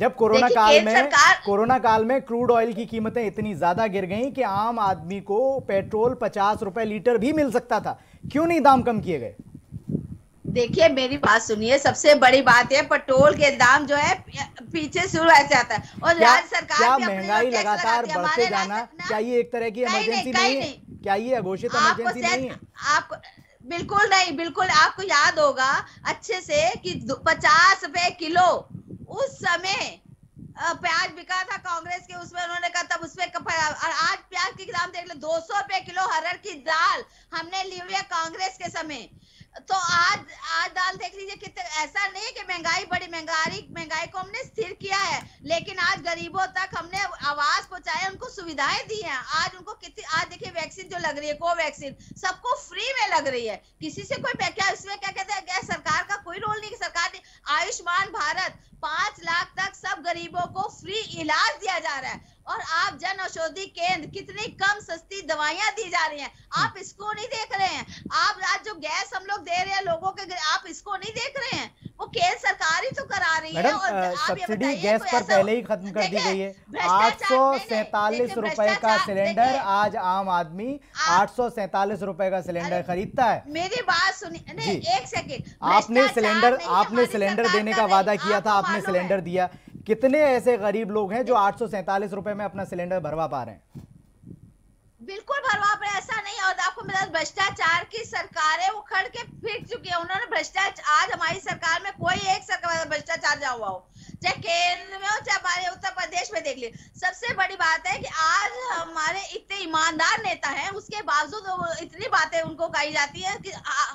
जब कोरोना काल में सरकार- कोरोना काल में क्रूड ऑयल की कीमतें इतनी ज़्यादा गिर गई कि आम आदमी को पेट्रोल पचास रुपए लीटर भी मिल सकता था। क्यों नहीं दाम कम किए गए? देखिए मेरी बात सुनिए सबसे बड़ी बात है पेट्रोल के दाम जो है पीछे शुरू ऐसे आता है। और राज्य सरकार क्या महँगाई लगातार बढ़ते जाना क्या ये एक तरह की इमरजेंसी नहीं है? क्या ये अघोषित इमरजेंसी नहीं है? आप बिल्कुल नहीं बिल्कुल आपको याद होगा अच्छे से कि पचास रुपए किलो उस समय प्याज बिका था कांग्रेस के, उसमें उन्होंने कहा, तब उसमें और आज प्याज की दाम देख लो, दो सौ रुपए किलो हरर की दाल हमने ली हुई है कांग्रेस के समय। तो आज आज दाल देख लीजिए कितने, ऐसा नहीं कि महँगाई बड़ी, महँगाई महँगाई को हमने स्थिर किया है, लेकिन आज गरीबों तक हमने आवाज़ पहुँचाया उनको सुविधाएँ दी हैं। आज उनको कितनी, आज देखिए वैक्सीन जो लग रही है कोवैक्सीन सबको फ्री में लग रही है। किसी से कोई क्या, इसमें क्या कहते हैं, क्या सरकार का कोई रोल नहीं, सरकार ने आयुष्मान भारत, पाँच लाख तक सब गरीबों को फ्री इलाज दिया जा रहा है। और आप जन औषधि केंद्र कितनी कम सस्ती दवाइयाँ दी जा रही हैं। आप इसको नहीं देख रहे हैं। आप आज जो गैस हम लोग दे रहे हैं लोगों के आप इसको नहीं देख रहे हैं। वो केंद्र सरकार ही तो करा रही है और आप ये सब्सिडी गैस पर पहले ही खत्म कर दी गई है। आठ सौ सैतालीस रुपए का सिलेंडर आज आम आदमी आठ सौ सैतालीस रुपए का सिलेंडर खरीदता है। मेरी बात सुनिए। एक सेकेंड। आपने सिलेंडर आपने सिलेंडर देने का वादा किया था आपने सिलेंडर दिया। कितने ऐसे गरीब लोग हैं जो आठ रुपए में अपना सिलेंडर भरवा पा रहे हैं? बिल्कुल भरवा पर ऐसा नहीं और आपको मिला भ्रष्टाचार की सरकार है वो खड़ के फिर चुकी है। उन्होंने भ्रष्टाचार आज हमारी सरकार में कोई एक सरकार भ्रष्टाचार जा हुआ हो। चाहे केंद्र में हो चाहे हमारे उत्तर प्रदेश में देख लिए सबसे बड़ी बात है कि आज हमारे इतने ईमानदार नेता हैं उसके बावजूद इतनी बातें उनको कही जाती है कि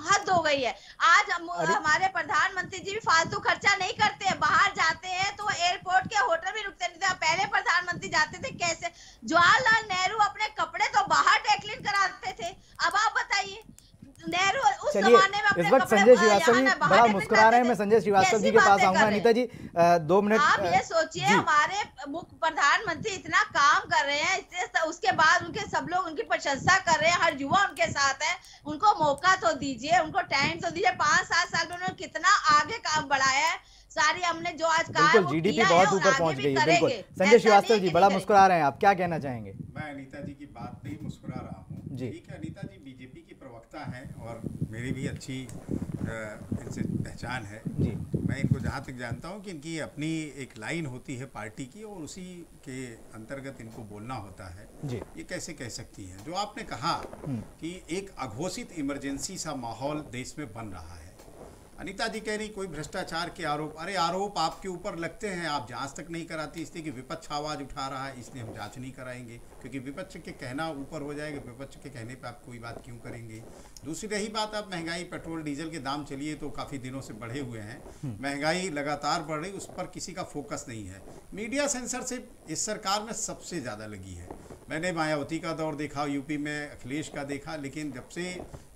हद हो गई है। आज हम हमारे प्रधानमंत्री जी भी फालतू खर्चा नहीं करते हैं बाहर जाते हैं तो एयरपोर्ट के होटल भी रुकते नहीं थे। पहले प्रधानमंत्री जाते थे कैसे? जवाहरलाल नेहरू अपने कपड़े तो बाहर डेक्लिन कराते थे। अब आप बताइए चलिए जमाने में इस वक्त संजय श्रीवास्तव जी बड़ा मुस्कुरा रहे हैं मैं संजय श्रीवास्तव जी के पास आऊँगा अनीता? जी दो मिनट आप ये सोचिए हमारे मुख्य प्रधानमंत्री इतना काम कर रहे हैं इससे उसके बाद उनके सब लोग उनकी प्रशंसा कर रहे हैं हर युवा उनके साथ है। उनको मौका तो दीजिए उनको टाइम तो दीजिए। पाँच सात साल में उन्होंने कितना आगे काम बढ़ाया है। सारी हमने जो आज कहा जीडीपी बहुत ऊपर पहुँच गई है बिल्कुल। करेंगे। संजय श्रीवास्तव जी बड़ा मुस्कुरा रहे हैं आप क्या कहना चाहेंगे? मैं अनीता जी की बात पे ही मुस्कुरा रहा हूँ जी। ठीक है? अनीता जी प्रवक्ता हैं और मेरी भी अच्छी इनसे पहचान है। जी। मैं इनको जहाँ तक जानता हूँ कि इनकी अपनी एक लाइन होती है पार्टी की और उसी के अंतर्गत इनको बोलना होता है। जी। ये कैसे कह सकती हैं? जो आपने कहा कि एक अघोषित इमरजेंसी सा माहौल देश में बन रहा है। अनीता जी कह रही कोई भ्रष्टाचार के आरोप अरे आरोप आपके ऊपर लगते हैं आप जाँच तक नहीं कराती इसलिए कि विपक्ष आवाज़ उठा रहा है इसलिए हम जाँच नहीं कराएँगे क्योंकि विपक्ष के कहना ऊपर हो जाएगा विपक्ष के कहने पे आप कोई बात क्यों करेंगे? दूसरी रही बात आप महँगाई पेट्रोल डीजल के दाम चलिए तो काफ़ी दिनों से बढ़े हुए हैं। महँगाई लगातार बढ़ रही उस पर किसी का फोकस नहीं है। मीडिया सेंसरशिप इस सरकार में सबसे ज़्यादा लगी है। मैंने मायावती का दौर देखा यूपी में अखिलेश का देखा लेकिन जब से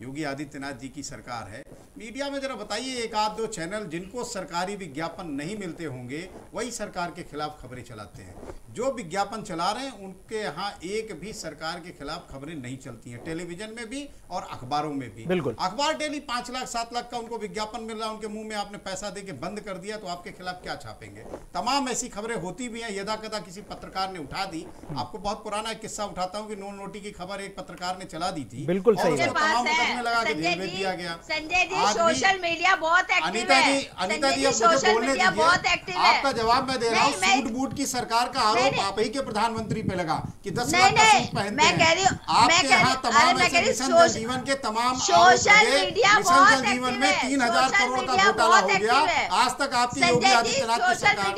योगी आदित्यनाथ जी की सरकार है मीडिया में जरा बताइए एक आध दो चैनल जिनको सरकारी विज्ञापन नहीं मिलते होंगे वही सरकार के खिलाफ खबरें चलाते हैं। जो विज्ञापन चला रहे हैं उनके यहाँ एक भी सरकार के खिलाफ खबरें नहीं चलती हैं टेलीविज़न में भी और अखबारों में भी। बिल्कुल। अखबार डेली पाँच लाख सात लाख का उनको विज्ञापन मिल रहा उनके मुँह में आपने पैसा दे के बंद कर दिया तो आपके खिलाफ क्या छापेंगे? तमाम ऐसी खबरें होती भी हैं यदा कदा किसी पत्रकार ने उठा दी। आपको बहुत पुराना एक किस्सा उठाता हूँ कि नो नोटी की खबर एक पत्रकार ने चला दी थी। बिल्कुल सही तमाम मुकदमे लगा के जेल भेज दिया गया। संजय जी सोशल मीडिया बहुत एक्टिव अनिता है। जी अनिता जी अब मुझे बोलने मीडिया बहुत एक्टिव दीजिए आपका जवाब मैं दे रहा हूँ सूट बूट की सरकार का आरोप आप ही के प्रधानमंत्री पे लगा कि दस लाख पहनते हैं। आपके यहाँ तमाम मैं ऐसे कह रही हूँ, मिशन जीवन के तमाम सोशल मीडिया मिशन जीवन में तीन हज़ार करोड़ का घोटाला हो गया। आज तक आपकी योगी आदित्यनाथ की सरकार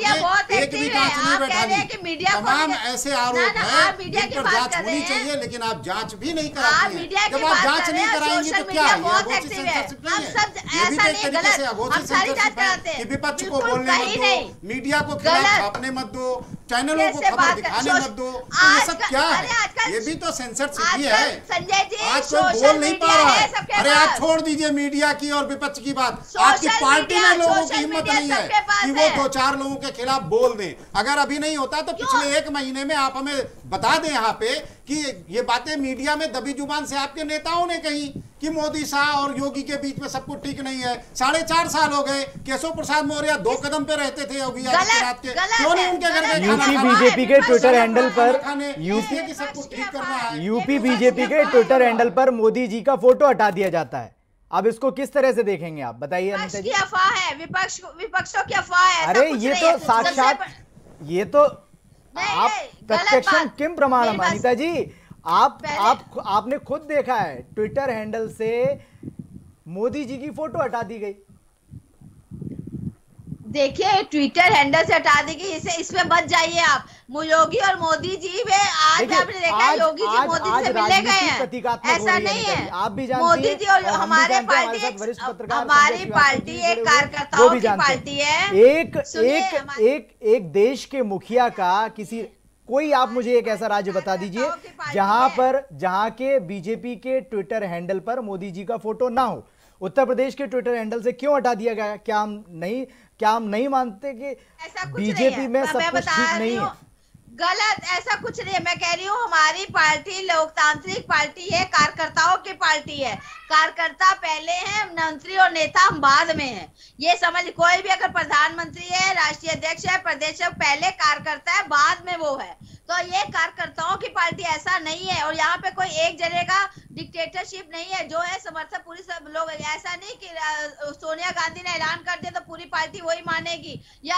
ने एक भी नहीं बैठा कह रहे हैं दी कि मीडिया को तमाम ऐसे आरोप ना, हैं की पर जाँच होनी चाहिए लेकिन आप जाँच भी नहीं आप कराती हैं। जब आप जाँच नहीं कराएँगे तो क्या? है? है। है। है। हैं। विपक्ष को बोलने मत दो मीडिया को खिलाफ छापने मत दो चैनलों को खबर दिखाने मत दो। तो ये सब क्या है? ये भी तो सेंसरशिप ही है। संजय जी आज कोई बोल नहीं पा रहा है है। अरे आप छोड़ दीजिए मीडिया की और विपक्ष की बात। आपकी पार्टी में लोगों की हिम्मत नहीं है कि वो दो चार लोगों के खिलाफ बोल दें। अगर अभी नहीं होता तो पिछले एक महीने में आप हमें बता दें यहाँ पे कि ये बातें मीडिया में दबी ज़ुबान से आपके नेताओं ने कही कि मोदी शाह और योगी के बीच में सब कुछ ठीक नहीं है। साढ़े चार साल हो गए केशव प्रसाद मौर्य दो कदम पे रहते थे योगी आदित्यनाथ के। क्यों नहीं उनके घर गए यूपी बीजेपी के ट्विटर हैंडल पर यूपी कि सब कुछ ठीक करना है। यूपी बीजेपी के ट्विटर हैंडल पर मोदी जी का फ़ोटो हटा दिया जाता है। अब इसको किस तरह से देखेंगे आप? बताइए विपक्ष की अफवाह है विपक्ष विपक्षों की अफवाह है अरे ये तो साक्षात ये तो आप प्रत्यक्ष प्रत्यक्षम किम प्रमाण अनिता जी आप आप आपने खुद देखा है ट्विटर हैंडल से मोदी जी की फ़ोटो हटा दी गई। देखिए ट्विटर हैंडल से हटा देगी इसे इसमें बच जाइए आप। योगी और मोदी जी वे आज आपने देखा आज- योगी जी मोदी से राजनीति गए हैं। ऐसा नहीं है। आप भी जानती मोदी जी और हमारे पार्टी हमारी पार्टी एक कार्यकर्ताओं की पार्टी है। एक एक एक एक देश के मुखिया का किसी कोई आप मुझे एक ऐसा राज्य बता दीजिए जहाँ पर जहाँ के बीजेपी के ट्विटर हैंडल पर मोदी जी का फ़ोटो ना हो। उत्तर प्रदेश के ट्विटर हैंडल से क्यों हटा दिया गया? क्या हम नहीं क्या हम नहीं मानते कि ऐसा कुछ नहीं बीजेपी में सब कुछ ठीक नहीं है। गलत ऐसा कुछ नहीं है। मैं कह रही हूँ हमारी पार्टी लोकतांत्रिक पार्टी है कार्यकर्ताओं की पार्टी है। कार्यकर्ता पहले हैं मंत्री और नेता हम बाद में हैं। ये समझ कोई भी अगर प्रधानमंत्री है राष्ट्रीय अध्यक्ष है प्रदेश पहले कार्यकर्ता है बाद में वो है। तो ये कार्यकर्ताओं की पार्टी ऐसा नहीं है और यहाँ पे कोई एक जने का डिक्टेटरशिप नहीं है। जो है समर्थक पूरी सब लोग ऐसा नहीं कि सोनिया गांधी ने ऐलान कर दिया तो पूरी पार्टी वही मानेगी। या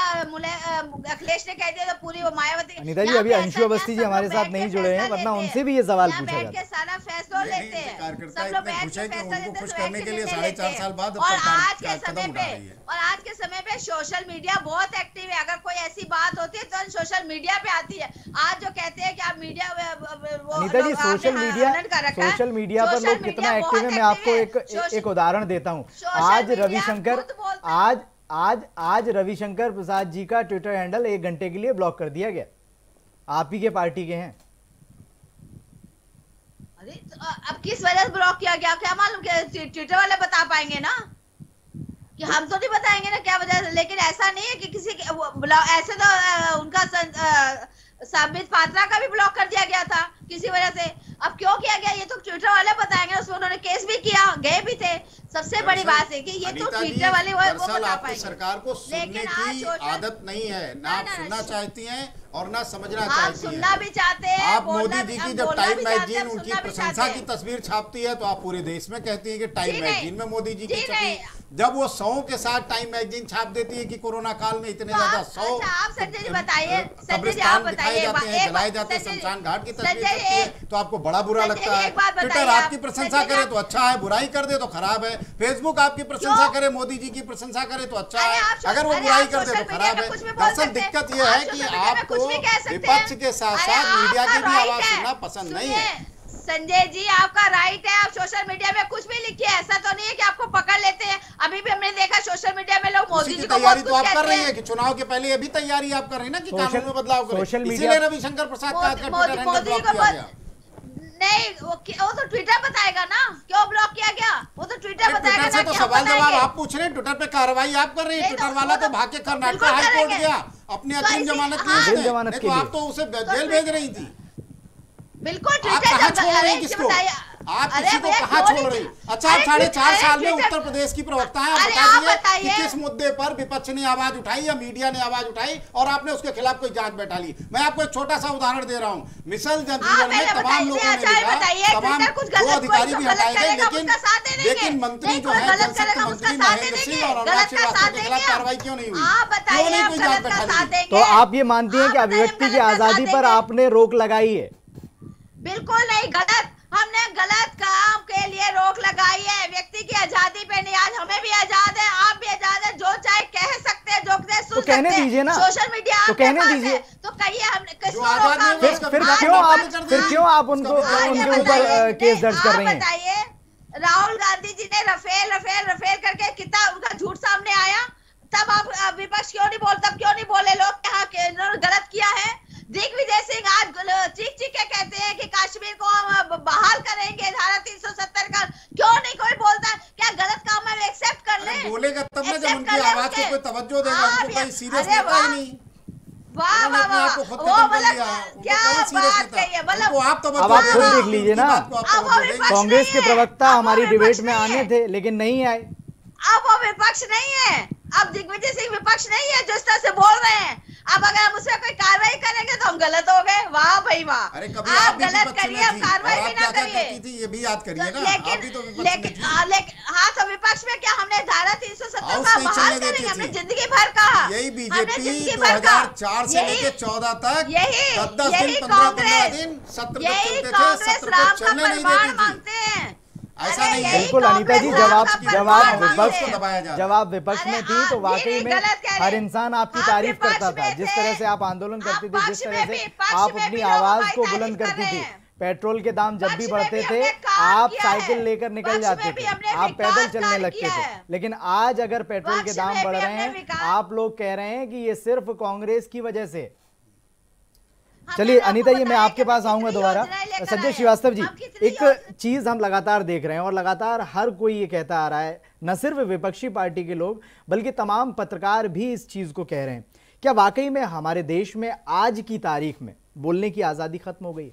अखिलेश ने कह दिया तो पूरी वो मायावती अनिता जी अभी अंशु अवस्थी जी हमारे साथ नहीं जुड़े हैं वरना उनसे भी ये सवाल पूछा जाता। के सारा फैसला लेते हैं। सब लोग बैठ खुश के फैसला लेते हैं, तो करने के लिए साढ़े चार साल बाद और आज के समय पे है। और आज के समय पे सोशल मीडिया बहुत एक्टिव है। अगर कोई ऐसी बात होती है तो सोशल मीडिया पे आती है। आज जो कहते हैं कि आप मीडिया वो अनिता जी सोशल मीडिया है। सोशल मीडिया पर लोग कितना एक्टिव है मैं आपको एक एक उदाहरण देता हूँ। आज रविशंकर हैं। आज आज आज रविशंकर प्रसाद जी का ट्विटर हैंडल एक घंटे के लिए ब्लॉक कर दिया गया। आप ही के पार्टी के हैं। अरे तो अब किस वजह से ब्लॉक किया गया? क्या मालूम कि ट्विटर वाले बता पाएँगे ना? कि हम तो नहीं बताएँगे ना क्या वजह लेकिन ऐसा नहीं है कि किसी के ऐसे तो उनका साबित पात्रा का भी ब्लॉक कर दिया गया था। किसी वजह से। अब क्यों किया गया? ये तो ट्विटर वाले बताएँगे उसमें उन्होंने केस भी किया गए भी थे। सबसे बड़ी बात है कि ये तो ट्विटर वाले वो, बता पाएँगे। सरकार को सुनने की आदत नहीं है। ना ना, सुनना चाहती हैं और ना समझना चाहती सुनना हैं। भी चाहते हैं आप मोदी जी की जब टाइम मैगजीन उनकी प्रशंसा की तस्वीर छापती है तो आप पूरे देश में कहती है की टाइम मैगजीन में मोदी जी की छपी जब वो सौ के साथ टाइम मैगजीन छाप देती है कि कोरोना काल में इतने तो ज़्यादा सौ अच्छा, आप संजय जी बताइए, संजय जी कब्रिस्तान आप दिखाए बताइए, जाते हैं जलाए जाते हैं शमशान घाट की तस्वीर है। तो आपको बड़ा बुरा लगता है। ट्विटर आपकी प्रशंसा करे तो अच्छा है बुराई कर दे तो खराब है। फेसबुक आपकी प्रशंसा करे मोदी जी की प्रशंसा करे तो अच्छा है। अगर वो बुराई कर दे तो खराब है। दरअसल दिक्कत ये है कि आपको। विपक्ष के साथ साथ मीडिया की भी आवाज़ सुनना पसंद नहीं है। संजय जी आपका राइट है। आप सोशल मीडिया में कुछ भी लिखिए ऐसा तो नहीं है कि आपको पकड़ लेते हैं अभी भी हमने देखा सोशल मीडिया में लोग मोदी जी को तैयारी तो आप कर रही है। कि चुनाव के पहले ये भी तैयारी आप कर रही है ना कि कानून में बदलाव करें। सोशल इसीलिए मीडिया- रविशंकर प्रसाद का मोदी ट्विटर हैंडल ब्लॉक को किया गया। नहीं वो, वो तो ट्विटर बताएगा ना क्यों ब्लॉक किया गया? वो तो ट्विटर बताएगा ना तो सवाल जवाब आप पूछ रहे हैं ट्विटर पे कार्रवाई आप कर रही है। तो ट्विटर वाला तो तो भाग के कर्नाटक हाई कोर्ट गया। अपनी तो ऐसे- जमानत हाँ। नहीं के तो लिए। आप तो उसे तो जेल भेज रही थी। बिल्कुल ट्विटर आप अरे किसी को कहाँ छोड़ रही? अच्छा आप साढ़े चार साल में उत्तर प्रदेश की प्रवक्ता है आप बता दिए कि किस मुद्दे पर विपक्ष ने आवाज़ उठाई या मीडिया ने आवाज़ उठाई और आपने उसके खिलाफ कोई जाँच बैठा ली? मैं आपको एक छोटा सा उदाहरण दे रहा हूँ। मिसल जनजीवन में तमाम लोगों ने अच्छा, लिखा तमाम ट्विटर दो अधिकारी भी हटाए गए लेकिन उसका साथ दे देंगे। लेकिन मंत्री जो है गलत जनशक्ति मंत्री महेंद्र सिंह और अनुराग श्रीवास्तव के खिलाफ कार्रवाई क्यों नहीं हुई? आप क्यों नहीं कोई जाँच बैठा ली? तो आप ये मानती है की अभिव्यक्ति की आज़ादी पर आपने रोक लगाई है? बिल्कुल नहीं गलत। हमने गलत काम के लिए रोक लगाई है। व्यक्ति की आज़ादी पे नहीं आज हमें भी आज़ाद है आप भी आज़ाद है जो चाहे कह सकते हैं जो कहे सुन तो कहने सकते हैं। दीजिए ना। सोशल मीडिया तो कहने दीजिए। तो कहिए रोका नहीं, फिर क्यों आप फिर क्यों आप उनको उनके ऊपर बताइए, केस दर्ज कर रही हैं? बताइए राहुल गांधी जी ने रफेल रफेल रफेल करके कितना उनका झूठ सामने आया? तब आप विपक्ष क्यों नहीं बोल तब क्यों नहीं बोले लोग कि हाँ इन्होंने गलत किया है? दिग्विजय सिंह आज गुल- चीख चीख के कहते हैं कि कश्मीर को हम बहाल करेंगे धारा 370 का। क्यों नहीं कोई बोलता है? क्या गलत काम है? एक्सेप्ट कर ले। बोलेगा तब ना जब उनकी आवाज़ को कोई तवज्जो देगा हाँ, उनको कोई सीरियस लेता ही नहीं। वाह वाह आप वाह। वो मतलब क्या बात कही है? मतलब आप तवज्जो अब आप खुद देख लीजिए ना। आप कांग्रेस के प्रवक्ता हमारी डिबेट में आने थे लेकिन नहीं आए। अब वो विपक्ष नहीं है। अब दिग्विजय सिंह विपक्ष नहीं है जो इस तरह से बोल रहे हैं। अब अगर हम उसमें कोई कार्रवाई करेंगे तो हम गलत हो गए। वाह भाई वाह। आप आप गलत करिए थी। कार्रवाई भी ना करिए। ये भी याद करिए ना। लेकिन तो लेकिन हाँ हाँ तो विपक्ष में क्या हमने धारा 370 हाउस का बहाल करेंगे? हमने ज़िंदगी भर कहा यही बीजेपी भर का। 2004 से लेके 14 तक यही 10 10 यही दिन 15 15 कांग्रेस। यही कांग्रेस राम का प्रमाण मांगते हैं। ऐसा नहीं है। बिल्कुल अनिता जी जवाब का की जवाब विपक्ष को मांगते। दबाया जा रहा है। जवाब विपक्ष में थी तो वाकई में हर इंसान आपकी तारीफ़ करता था जिस तरह से आप आंदोलन आप करती थी जिस तरह से आप अपनी आवाज़ को बुलंद करती थी। पेट्रोल के दाम जब भी बढ़ते भी थे आप साइकिल लेकर निकल जाते थे। आप पैदल चलने लगते थे। लेकिन आज अगर पेट्रोल के दाम बढ़ रहे हैं आप लोग कह रहे हैं कि ये सिर्फ़ कांग्रेस की वजह से चलिए अनिता जी मैं आपके पास आऊँगा दोबारा संजय श्रीवास्तव जी एक चीज़ हम लगातार देख रहे हैं और लगातार हर कोई ये कहता आ रहा है न सिर्फ़ विपक्षी पार्टी के लोग बल्कि तमाम पत्रकार भी इस चीज़ को कह रहे हैं क्या वाकई में हमारे देश में आज की तारीख में बोलने की आज़ादी खत्म हो गई है?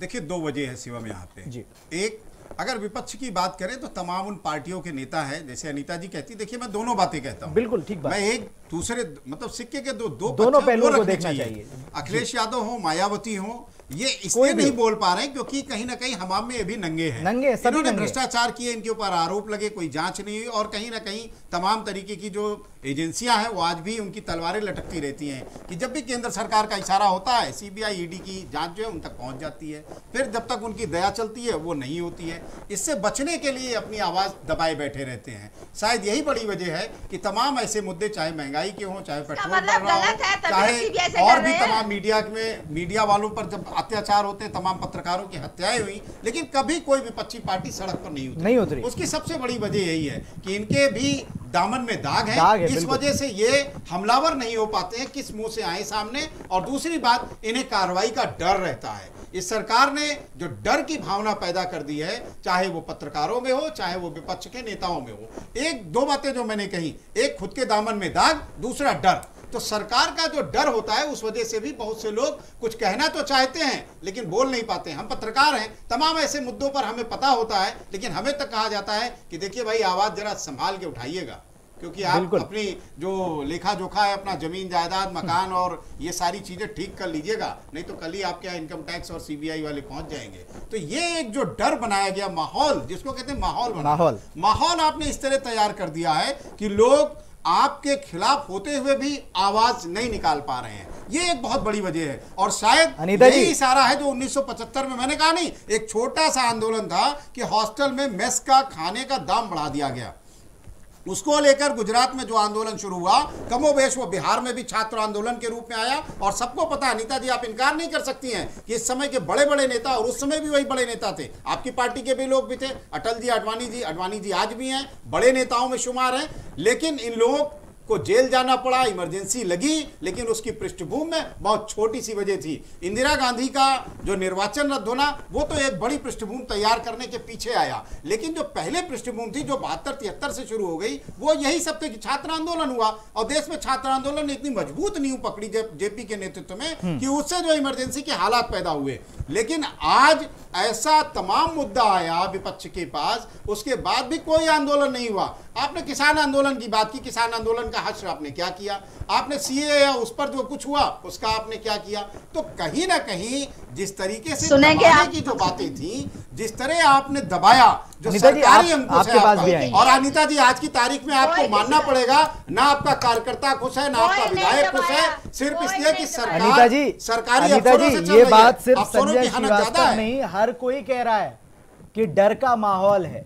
देखिए दो वजह है शिवम यहाँ पे जी। एक अगर विपक्ष की बात करें तो तमाम उन पार्टियों के नेता हैं जैसे अनीता जी कहती देखिए मैं दोनों बातें कहता हूँ। बिल्कुल ठीक बात। मैं एक दूसरे मतलब सिक्के के दो दो दोनों पहलुओं को देखना चाहिए। अखिलेश यादव हो मायावती हो ये कोई इसलिए नहीं बोल पा रहे हैं क्योंकि कहीं ना कहीं हमाम में ये भी नंगे हैं। नंगे हैं, इन्होंने भ्रष्टाचार किए इनके ऊपर आरोप लगे कोई जाँच नहीं हुई और कहीं ना कहीं तमाम तरीके की जो एजेंसियाँ हैं वो आज भी उनकी तलवारें लटकती रहती हैं कि जब भी केंद्र सरकार का इशारा होता है सीबीआई ईडी की जाँच जो है उन तक पहुँच जाती है। फिर जब तक उनकी दया चलती है वो नहीं होती है। इससे बचने के लिए अपनी आवाज़ दबाए बैठे रहते हैं। शायद यही बड़ी वजह है कि तमाम ऐसे मुद्दे चाहे महँगाई के हों चाहे पेट्रोल मतलब बढ़ रहा हो चाहे और भी तमाम मीडिया में मीडिया वालों पर जब अत्याचार होते तमाम पत्रकारों की हत्याएँ हुई लेकिन कभी कोई विपक्षी पार्टी सड़क पर नहीं उतरी। नहीं उतरी। उसकी सबसे बड़ी वजह यही है कि इनके भी दामन में दाग है, दाग है, इस वजह से ये हमलावर नहीं हो पाते हैं किस मुँह से आए सामने। और दूसरी बात इन्हें कार्रवाई का डर रहता है। इस सरकार ने जो डर की भावना पैदा कर दी है चाहे वो पत्रकारों में हो चाहे वो विपक्ष के नेताओं में हो एक दो बातें जो मैंने कही एक खुद के दामन में दाग दूसरा डर। तो सरकार का जो डर होता है उस वजह से भी बहुत से लोग कुछ कहना तो चाहते हैं लेकिन बोल नहीं पाते हम पत्रकार हैं तमाम ऐसे मुद्दों पर हमें पता होता है लेकिन हमें तक कहा जाता है कि देखिए भाई आवाज़ जरा संभाल के उठाइएगा क्योंकि आप अपनी जो लेखा जोखा है अपना ज़मीन जायदाद मकान और ये सारी चीज़ें ठीक कर लीजिएगा नहीं तो कल ही आपके यहाँ इनकम टैक्स और सीबीआई वाले पहुँच जाएँगे। तो ये एक जो डर बनाया गया माहौल जिसको कहते हैं माहौल माहौल। माहौल आपने इस तरह तैयार कर दिया है कि लोग आपके खिलाफ होते हुए भी आवाज़ नहीं निकाल पा रहे हैं। ये एक बहुत बड़ी वजह है। और शायद। यही इशारा है जो 1975 में मैंने कहा नहीं एक छोटा सा आंदोलन था कि हॉस्टल में मेस का खाने का दाम बढ़ा दिया गया। उसको लेकर गुजरात में जो आंदोलन शुरू हुआ, कमोबेश वो बिहार में भी छात्र आंदोलन के रूप में आया और सबको पता, अनीता जी, आप इनकार नहीं कर सकती हैं कि इस समय के बड़े बड़े नेता और उस समय भी वही बड़े नेता थे। आपकी पार्टी के भी लोग भी थे, अटल जी अडवाणी जी अडवाणी जी आज भी हैं, बड़े नेताओं में शुमार हैं, लेकिन इन लोगों को जेल जाना पड़ा इमरजेंसी लगी लेकिन उसकी पृष्ठभूमि में बहुत छोटी सी वजह थी। इंदिरा गांधी का जो निर्वाचन रद्द होना वो तो एक बड़ी पृष्ठभूमि तैयार करने के पीछे आया। लेकिन जो पहले पृष्ठभूमि थी जो बहत्तर तिहत्तर से शुरू हो गई वो यही सब थे कि छात्र आंदोलन हुआ। और देश में छात्र आंदोलन ने इतनी मज़बूत नींव पकड़ी जेपी के नेतृत्व में कि उससे जो इमरजेंसी के हालात पैदा हुए। लेकिन आज ऐसा तमाम मुद्दा आया विपक्ष के पास उसके बाद भी कोई आंदोलन नहीं हुआ। आपने किसान आंदोलन की बात की किसान आंदोलन का हश्र आपने क्या किया? आपने सीए या उस पर जो कुछ हुआ उसका आपने क्या किया? तो कहीं ना कहीं जिस तरीके से सुनेंगे आप- की जो बातें थी जिस तरह आपने दबाया जो सरकारी आप- अंकुश है आपके। पास भी। और अनिता जी आज की तारीख में आपको मानना पड़ेगा ना आपका कार्यकर्ता खुश है ना आपका विधायक खुश है सिर्फ़ इसलिए कि सरकार सरकारी अफसरों से चल ये रही बात है। सिर्फ़ संजय श्रीवास्तव नहीं हर कोई कह रहा है कि डर का माहौल है।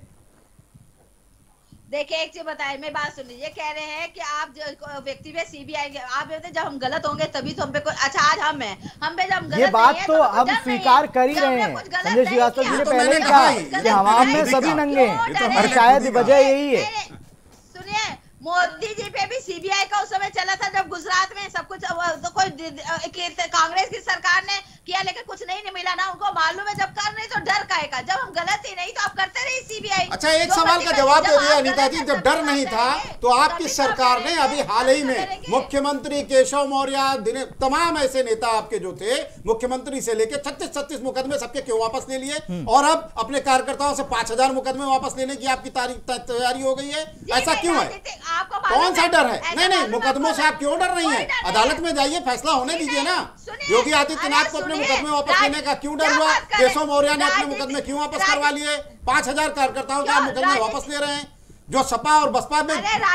देखिए एक चीज़ बताए मैं बात सुन लीजिए कह रहे हैं कि आप जो व्यक्ति पे सीबीआई के आप कहते जब हम गलत होंगे तभी तो हम पे कोई अच्छा आज हम हैं। हम पे जब हम गलत ये बात तो हम स्वीकार कर ही रहे हैं। संजय श्रीवास्तव जी ने तो पहले ही कहा कि हमाम में सभी नंगे हैं और शायद वजह यही है। सुनिए मोदी जी पे भी सीबीआई का उस समय चला था जब गुजरात में सब कुछ तो कोई की- कांग्रेस की सरकार ने किया लेकिन कुछ नहीं, नहीं मिला ना उनको। मालूम है जब कर नहीं तो डर काहे का जब हम गलत ही नहीं तो आप करते रहिए सीबीआई अच्छा एक सवाल का जवाब दे दिया अनिता जी जब डर नहीं था तो आपकी सरकार ने अभी हाल ही में मुख्यमंत्री केशव मौर्य तमाम ऐसे नेता आपके जो थे मुख्यमंत्री से लेके छत्तीस छत्तीस मुकदमे सबके क्यों वापस ले लिए? और अब अपने कार्यकर्ताओं से पाँच हज़ार मुकदमे वापस लेने की आपकी तैयारी हो गई है। ऐसा क्यों है? कौन सा डर है? नहीं नहीं मुकदमों से आपको? आप क्यों डर रही हैं? अदालत में जाइए फैसला होने दीजिए ना। योगी आदित्यनाथ को अपने मुकदमे वापस लेने का क्यों डर हुआ? केशव मौर्य ने अपने मुकदमे क्यों वापस करवा लिए? पाँच हज़ार कार्यकर्ताओं के आप मुकदमे वापस ले रहे हैं। जो सपा और बसपा में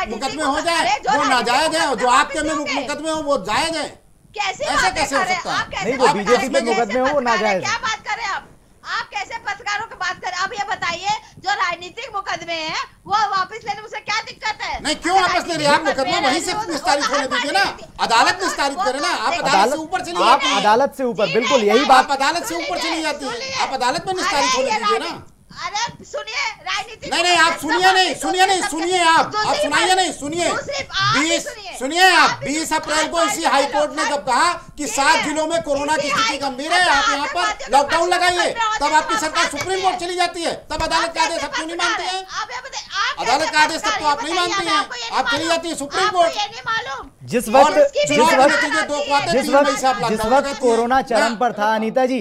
मुकदमे हो जाए वो नाजायज है और जो आपके में मुकदमे हो वो जायज़ है। कैसे ऐसा कैसे हो? सकता है? नहीं, वो बीजेपी हैं? मुकदमे हो, वो नाजायज है। क्या बात कर रहे हैं आप? आप कैसे पत्रकारों की बात कर? अब ये बताइए जो राजनीतिक मुकदमे हैं वो वापस लेने में क्या दिक्कत है? नहीं क्यों वापस ले रहे आप मुकदमा वहीं से निस्तारित होने दीजिए ना। अदालत निस्तारित करे ना आप अदालत से ऊपर चली आप जाती हैं। अदालत से ऊपर बिल्कुल यही बात अदालत से ऊपर चली जाती है। आप अदालत में निस्तारित होने दीजिए ना। अरे सुनिए राजनीति नहीं नहीं आप सुनिए नहीं सुनिए नहीं सुनिए आप आप सुनाइए नहीं सुनिए। बीस सुनिए। आप बीस अप्रैल को इसी हाई कोर्ट ने जब कहा कि सात जिलों में कोरोना की स्थिति गंभीर है आप यहाँ पर लॉकडाउन लगाइए तब आपकी सरकार सुप्रीम कोर्ट चली जाती है तब अदालत का आदेश आप क्यों नहीं मानते हैं? अदालत का आदेश तब तो आप नहीं मानती हैं। आप चली जाती है सुप्रीम कोर्ट। ये नहीं मालूम। जिस वक्त जिस वक्त दो को आते जिस वक्त जिस वक्त कोरोना चरम पर था अनीता जी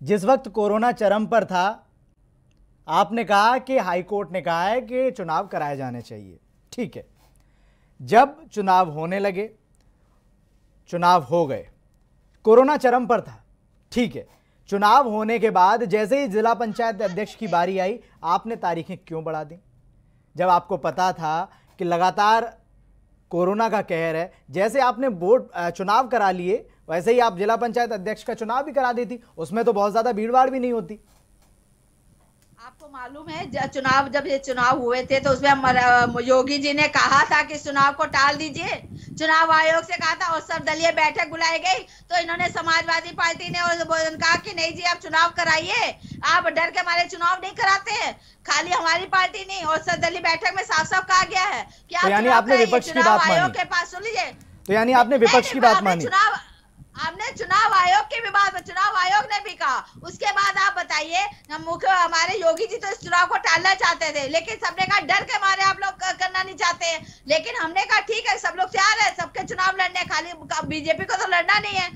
जिस वक्त कोरोना चरम पर था आपने कहा कि हाई कोर्ट ने कहा है कि चुनाव कराए जाने चाहिए। ठीक है। जब चुनाव होने लगे, चुनाव हो गए, कोरोना चरम पर था। ठीक है। चुनाव होने के बाद जैसे ही जिला पंचायत अध्यक्ष की बारी आई, आपने तारीखें क्यों बढ़ा दी? जब आपको पता था कि लगातार कोरोना का कहर है, जैसे आपने वोट चुनाव करा लिए, वैसे ही आप जिला पंचायत अध्यक्ष का चुनाव भी करा देती उसमें तो बहुत ज़्यादा भीड़ भाड़ भी नहीं होती। मालूम है चुनाव जब ये चुनाव हुए थे तो उसमें योगी जी ने कहा था कि चुनाव को टाल दीजिए। चुनाव आयोग से कहा था और सब दलीय बैठक बुलाई गई। तो इन्होंने समाजवादी पार्टी ने और कहा कि नहीं जी आप चुनाव कराइए। आप डर के मारे चुनाव नहीं कराते हैं। खाली हमारी पार्टी नहीं और सब दलीय बैठक में साफ़ साफ़ कहा गया है कि आप तो यानी आपने विपक्ष की बात आयोग मानी। के पास सुन लीजिए तो यानी आपने विपक्ष की बात मानी। चुनाव हमने चुनाव आयोग के भी बात चुनाव आयोग ने भी कहा। उसके बाद आप बताइए हम मुख्य हमारे योगी जी तो इस चुनाव को टालना चाहते थे लेकिन सबने कहा डर के मारे आप लोग करना नहीं चाहते हैं। लेकिन हमने कहा ठीक है सब लोग तैयार है सबके चुनाव लड़ने खाली बीजेपी को तो लड़ना नहीं है।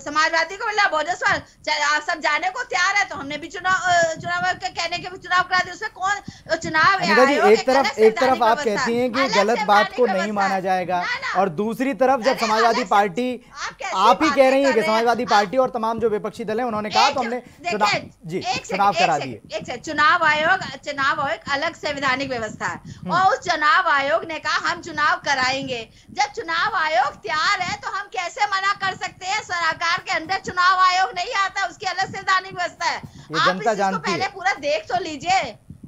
समाजवादी को मिला भोजस्वर आप सब जाने को तैयार है तो हमने भी चुनाव चुनाव के कहने के भी चुनाव करा दिया उसमें कौन चुनाव एक तरफ़ एक तरफ़ आप कहती हैं कि गलत बात को नहीं माना जाएगा। और दूसरी तरफ़ जब समाजवादी पार्टी आप आप ही कह रही हैं कि समाजवादी पार्टी और तमाम जो विपक्षी दल हैं उन्होंने कहा तो हमने चुनाव जी चुनाव करा दिए। चुनाव आयोग चुनाव आयोग अलग संवैधानिक व्यवस्था है। हम्म। और उस चुनाव आयोग ने कहा हम चुनाव कराएँगे। जब चुनाव आयोग तैयार है तो हम कैसे मना कर सकते हैं? सरकार के अंदर चुनाव आयोग नहीं आता उसकी अलग संवैधानिक व्यवस्था है। आप जनता इस चीज़ को जानती पहले पूरा देख तो लीजिए।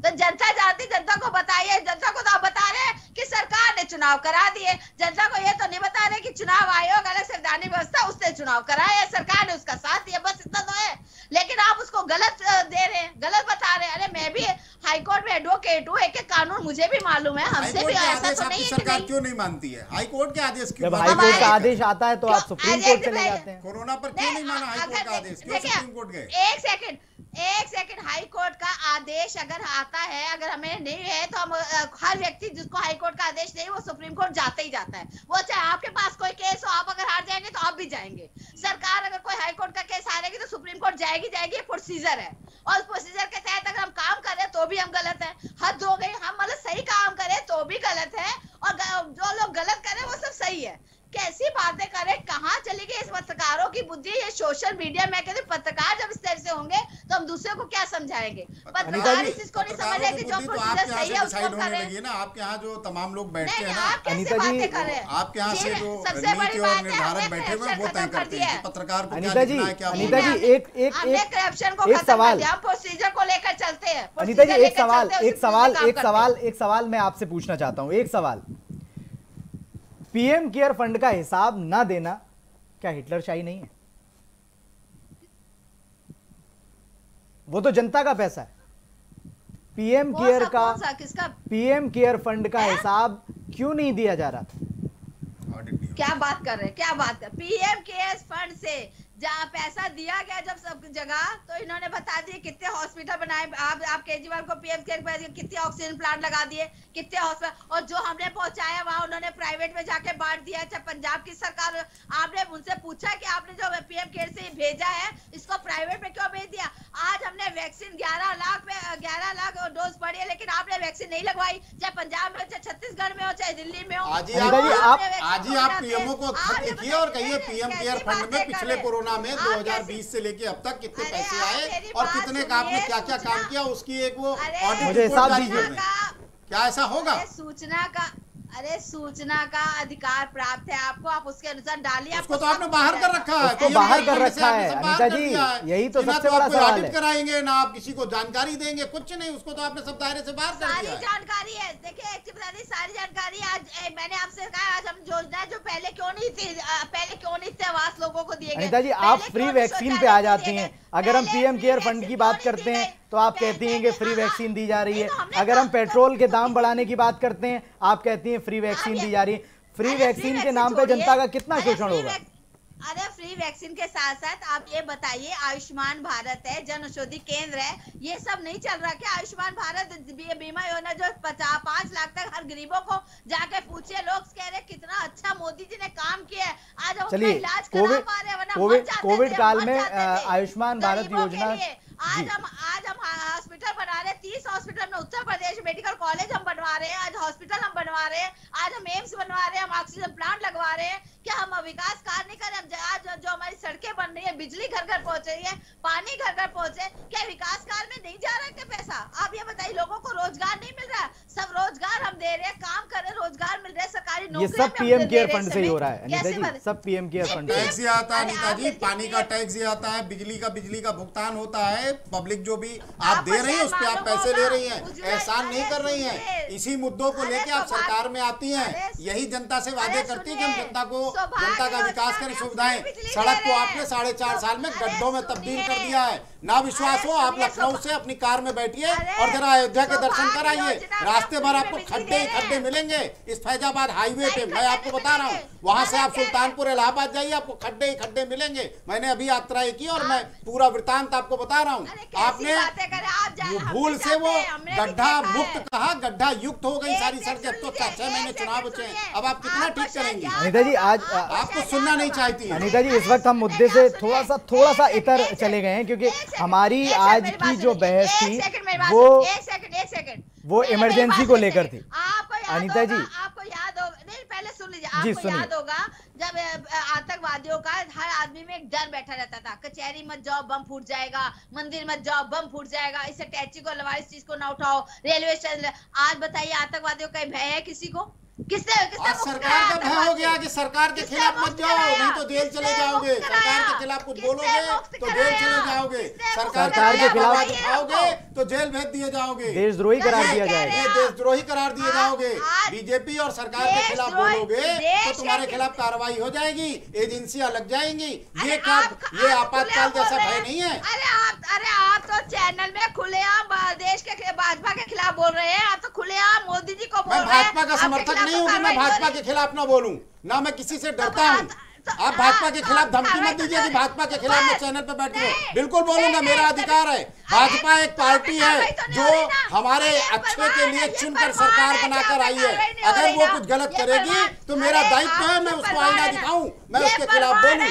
तो जनता जानती जनता को बताइए जनता को तो आप बता रहे हैं कि सरकार ने चुनाव करा दिए। जनता को ये तो नहीं बता रहे कि चुनाव आयोग अलग संवैधानिक व्यवस्था उसने चुनाव कराया सरकार ने उसका साथ दिया बस इतना तो है। लेकिन आप उसको गलत दे रहे हैं गलत बता रहे हैं। अरे मैं भी हाईकोर्ट में एडवोकेट हूँ एक एक कानून मुझे भी मालूम है हमसे भी ऐसा तो नहीं सरकार क्यों नहीं मानती है? हाईकोर्ट के आदेश क्यों जब हाईकोर्ट का? आदेश आता है तो आप सुप्रीम कोर्ट चले जाते हैं। कोरोना पर क्यों नहीं माना हाईकोर्ट का आदेश? क्यों देखिए, सुप्रीम कोर्ट गए? एक सेकंड एक सेकंड हाई कोर्ट का आदेश अगर आता है, अगर हमें नहीं है तो हम हर व्यक्ति जिसको हाई कोर्ट का आदेश नहीं वो सुप्रीम कोर्ट जाता ही जाता है। वो चाहे आपके पास कोई केस हो, आप अगर हार जाएँगे तो आप भी जाएँगे। सरकार अगर कोई हाई कोर्ट का केस हारेगी तो सुप्रीम कोर्ट जाएगी जाएगी प्रोसीजर है। और उस प्रोसीजर के तहत अगर हम काम कर तो भी हम गलत है। हद हो गई, हम मतलब सही काम करें तो भी गलत है। और जो लोग गलत करें वो सब सही है। कैसी बातें करे? कहाँ चली गई इस पत्रकारों की बुद्धि? ये सोशल मीडिया में कहते पत्रकार जब इस तरह से होंगे तो हम दूसरे को क्या समझाएँगे? पत्रकार इस चीज़ को नहीं समझ रहे जो तो प्रोसीजर सही है उसको करें। लगी है ना? आपके यहाँ जो तमाम लोग बैठे हैं आप कैसे बातें कर? रहे हैं आपके यहाँ से जो सबसे बड़ी बात है, हमने बैठे हुए वो तय खत्म कर दिया है। पत्रकार को क्या जी है अनीता जी एक एक एक करप्शन को एक खत्म कर सवाल। दिया हम प्रोसीजर को लेकर चलते हैं। अनीता जी एक सवाल एक सवाल एक सवाल एक सवाल मैं आपसे पूछना चाहता हूँ एक सवाल। पीएम केयर फंड का हिसाब ना देना क्या हिटलर शाही नहीं है? वो तो जनता का पैसा है। पीएम केयर का किसका? पीएम केयर फंड का हिसाब क्यों नहीं दिया जा रहा था? क्या बात कर रहे हैं क्या बात कर पीएम केयर फंड से जहाँ पैसा दिया गया जब सब जगह तो इन्होंने बता दिए कितने हॉस्पिटल बनाए। आप आप केजरीवाल को पीएम केयर कितने ऑक्सीजन प्लांट लगा दिए कितने हॉस्पिटल और जो हमने पहुँचाया वहाँ उन्होंने प्राइवेट में जाके बांट दिया चाहे पंजाब की सरकार आपने उनसे पूछा कि आपने जो पीएम केयर से भेजा है इसको प्राइवेट में क्यों भेज दिया? आज हमने वैक्सीन ग्यारह लाख पे ग्यारह लाख डोज पड़ी है लेकिन आपने वैक्सीन नहीं लगवाई। चाहे पंजाब में हो चाहे छत्तीसगढ़ में हो चाहे दिल्ली में हो आज ही आप- पीएमओ को और कहिए पीएम केयर फंड में पिछले रहे कोरोना में आप 2020 से लेके अब तक कितने पैसे आए और कितने का आपने क्या क्या काम किया उसकी एक वो ऑडिट रिपोर्ट क्या ऐसा होगा? सूचना का अरे सूचना का अधिकार प्राप्त है आपको आप उसके अनुसार डालिए आपको तो आपने बाहर कर रखा है उसको बाहर कर रखा है, अनीता जी, यही तो सबसे आप बड़ा सवाल है। कराएँगे ना आप किसी को जानकारी देंगे कुछ नहीं उसको तो आपने सब दायरे से बाहर कर सारी दिया है। जानकारी है देखिए एक चीज़ बता दी सारी जानकारी आज मैंने आपसे कहा आज हम योजना जो पहले क्यों नहीं थी पहले क्यों नहीं थे आवास लोगों को दिए गए? अनीता जी आप फ्री वैक्सीन पे आ जाती हैं। अगर हम पीएम केयर फंड की बात करते हैं? तो आप कहती हैं कि फ्री वैक्सीन दी जा रही है। तो अगर हम पेट्रोल के दाम बढ़ाने की बात करते हैं आप कहती हैं फ्री वैक्सीन दी जा रही है। फ्री वैक्सीन के नाम पे छोड़िए। जनता का कितना शोषण होगा? अरे फ्री वैक्सीन के साथ साथ आप ये बताइए आयुष्मान भारत है जन औषधि केंद्र है ये सब नहीं चल रहा क्या? आयुष्मान भारत बीमा योजना जो पचास पाँच लाख तक हर गरीबों को जाके पूछिए लोग कह रहे कितना अच्छा मोदी जी ने काम किया है। आज हम इलाज करा कोविड पा रहे हैं, कोविड काल में। आयुष्मान भारत योजना। आज जी। हम आज हम हॉस्पिटल बना रहे हैं। तीस हॉस्पिटल में उत्तर प्रदेश मेडिकल कॉलेज हम बनवा रहे हैं। आज हॉस्पिटल हम बनवा रहे हैं। आज हम एम्स बनवा रहे हैं। हम ऑक्सीजन प्लांट लगवा रहे हैं। क्या हम विकास कार्य नहीं कर रहे? हम आज जो- हमारी सड़कें बन रही है बिजली घर घर पहुँच रही है पानी घर घर पहुँचे क्या विकास कार्य में नहीं जा रहा है क्या पैसा? आप ये बताइए लोगों को रोज़गार नहीं मिल रहा? है सब रोज़गार हम दे रहे हैं काम कर रहे हैं रोज़गार मिल रहे हैं सरकारी ये नौकरी सब पीएम केयर फंड से ही हो रहा है सब पीएम केयर फंड टैक्स ये आता है अरे अनीता आप जी देखिए, पानी का टैक्स ये आता है बिजली का बिजली का भुगतान होता है पब्लिक जो भी आप दे रही हैं उस पर आप पैसे ले रही हैं। एहसान नहीं कर रही हैं। इसी मुद्दों को लेके आप सरकार में आती हैं। यही जनता से वादे करती है कि हम जनता को जनता का विकास करें। सुविधाएँ सड़क को आपने साढ़े चार साल में गड्ढों में तब्दील कर दिया है। ना विश्वास हो आप लखनऊ से अपनी कार में बैठिए और जरा अयोध्या के दर्शन कराइए। रास्ते भर आपको खड्डे ही खड्डे मिलेंगे। इस फैजाबाद हाईवे पे मैं आपको बता रहा हूँ। वहाँ से आप हैं। सुल्तानपुर इलाहाबाद जाइए आपको खड्डे ही खड्डे मिलेंगे। मैंने अभी यात्रा की और मैं पूरा वृतांत आपको बता रहा हूँ। अरे कैसी आपने बातें कर रहे हैं? आप जा- वो हम भी भूल से वो गड्ढा मुक्त कहा गड्ढा युक्त हो गई सारी सड़कें अब तो छह महीने चुनाव बचे हैं? अब आप कितना ठीक करेंगे? याद जी, आज- आपको आपको सुनना नहीं चाहती अनिता जी इस वक्त हम मुद्दे से थोड़ा सा थोड़ा सा इतर चले गए हैं क्योंकि हमारी आज की जो बहस थी वो वो इमरजेंसी को लेकर थी। अनिता जी। आपको याद होगा नहीं पहले सुन लीजिए आपको। याद होगा जब आतंकवादियों का हर आदमी में एक डर बैठा रहता था कचहरी मत जाओ बम फूट जाएगा मंदिर मत जाओ बम फूट जाएगा इसे टैची को लवाओ इस चीज़ को ना उठाओ रेलवे स्टेशन आज बताइए आतंकवादियों का भय है किसी को किसने किसने आज सरकार का भय हो गया? कि सरकार के खिलाफ मत जाओ नहीं तो जेल चले जाओगे। सरकार के खिलाफ कुछ बोलोगे तो जेल चले जाओगे। सरकार के खिलाफ उठाओगे तो जेल भेज दिए जाओगे। देशद्रोही करार दिया जाएगा। देशद्रोही करार दिए जाओगे। बीजेपी और सरकार के खिलाफ बोलोगे तो तुम्हारे खिलाफ कार्रवाई हो जाएगी एजेंसियाँ लग जाएँगी। ये आप- ये आपातकाल जैसा भय नहीं है? अरे आप अरे आप तो चैनल में खुलेआम देश के भाजपा के खिलाफ बोल रहे हैं। आप तो खुलेआम मोदी जी को बोल रहे हैं। भाजपा का समर्थक नहीं हूँ मैं भाजपा के खिलाफ ना बोलूँ ना मैं किसी से डरता हाँ, आप भाजपा के खिलाफ धमकी मत दीजिए कि भाजपा के खिलाफ मैं चैनल पर बैठी हूँ। बिल्कुल बोलूँगा मेरा अधिकार है। भाजपा एक पार्टी है जो। हमारे अच्छे के लिए चुनकर सरकार बनाकर आई है। अगर वो कुछ गलत करेगी तो मेरा दायित्व है मैं उसको आईना दिखाऊँ मैं उसके खिलाफ बोलूँ।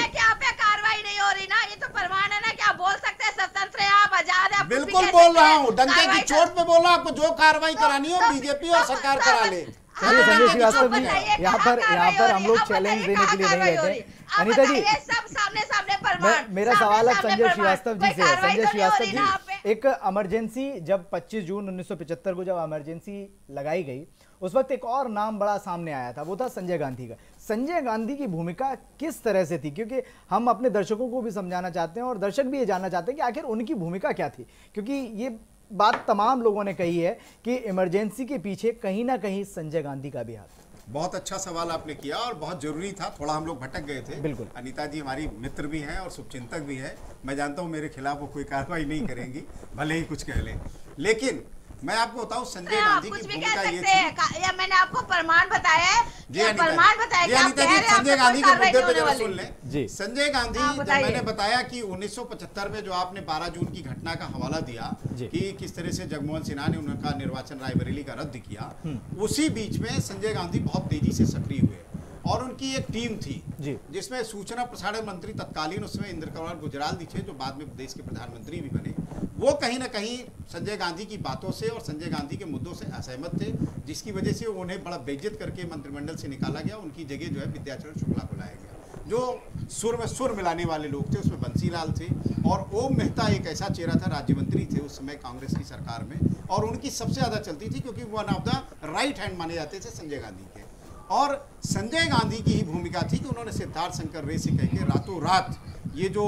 कार्रवाई नहीं हो रही ना ये तो परवान है ना कि आप बोल सकते हैं स्वतंत्र हैं आप आज़ाद हैं बिल्कुल बोल रहा हूँ। डंके की चोट पे बोल आपको जो कार्रवाई करानी हो बीजेपी और सरकार करा ले। चलिए हाँ, संजय तो श्रीवास्तव जी यहाँ पर यहाँ पर हम लोग चैलेंज देने के लिए नहीं रही अनिता जी सब सामने सामने मेरा सवाल अब संजय श्रीवास्तव जी से। संजय तो हो श्रीवास्तव? जी एक इमरजेंसी जब 25 जून 1975 को जब इमरजेंसी लगाई गई उस वक्त एक और नाम बड़ा सामने आया था वो था संजय गांधी का। संजय गांधी की भूमिका किस तरह से थी? क्योंकि हम अपने दर्शकों को भी समझाना चाहते हैं और दर्शक भी ये जानना चाहते हैं कि आखिर उनकी भूमिका क्या थी? क्योंकि ये बात तमाम लोगों ने कही है कि इमरजेंसी के पीछे कहीं ना कहीं संजय गांधी का भी हाथ बहुत अच्छा सवाल आपने किया और बहुत ज़रूरी था थोड़ा हम लोग भटक गए थे। बिल्कुल। अनिता जी हमारी मित्र भी हैं और शुभचिंतक भी हैं। मैं जानता हूँ मेरे खिलाफ वो कोई कार्रवाई नहीं करेंगी *laughs* भले ही कुछ कह लें। लेकिन मैं आपको बताऊँ संजय गांधी की भूमिका ये थी। या मैंने आपको प्रमाण बताया है जी प्रमाण बताया जी कि आप कह जी, रहे संजय गांधी के मुद्दे नहीं पे जरा सुन लें। संजय गांधी जब। मैंने बताया कि 1975 में जो आपने 12 जून की घटना का हवाला दिया। कि किस तरह से जगमोहन सिन्हा ने उनका निर्वाचन रायबरेली का रद्द किया उसी बीच में संजय गांधी बहुत तेज़ी से सक्रिय हुए। और उनकी एक टीम थी जी। जिसमें सूचना प्रसारण मंत्री तत्कालीन उसमें इंद्र कुमार गुजराल जी थे जो बाद में देश के प्रधानमंत्री भी बने। वो कहीं ना कहीं संजय गांधी की बातों से और संजय गांधी के मुद्दों से असहमत थे जिसकी वजह से उन्हें बड़ा बेइज्जत करके मंत्रिमंडल से निकाला गया उनकी जगह जो है विद्याचरण शुक्ला को लाया गया। जो सुर में सुर मिलाने वाले लोग थे उसमें बंसीलाल थे और ओम मेहता एक ऐसा चेहरा था राज्य मंत्री थे उस समय कांग्रेस की सरकार में और उनकी सबसे ज़्यादा चलती थी क्योंकि one of the right hand माने जाते थे संजय गांधी के। और संजय गांधी की ही भूमिका थी कि उन्होंने सिद्धार्थ शंकर रे से कह के रातों रात ये जो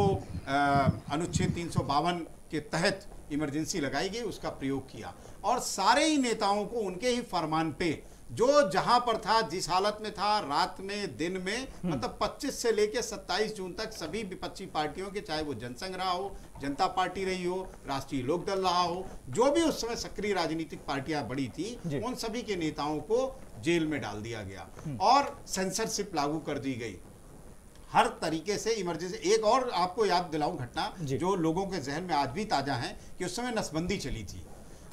अनुच्छेद तीन सौ बावन के तहत इमरजेंसी लगाई गई, उसका प्रयोग किया। और सारे ही नेताओं को उनके ही फरमान पे जो जहाँ पर था जिस हालत में था रात में दिन में मतलब 25 से लेकर 27 जून तक सभी विपक्षी पार्टियों के चाहे वो जनसंघ रहा हो जनता पार्टी रही हो राष्ट्रीय लोकदल रहा हो जो भी उस समय सक्रिय राजनीतिक पार्टियाँ बड़ी थी उन सभी के नेताओं को जेल में डाल दिया गया। और सेंसरशिप लागू कर दी गई। हर तरीके से इमरजेंसी एक और आपको याद दिलाऊं घटना जो लोगों के जहन में आज भी ताज़ा है कि उस समय नसबंदी चली थी।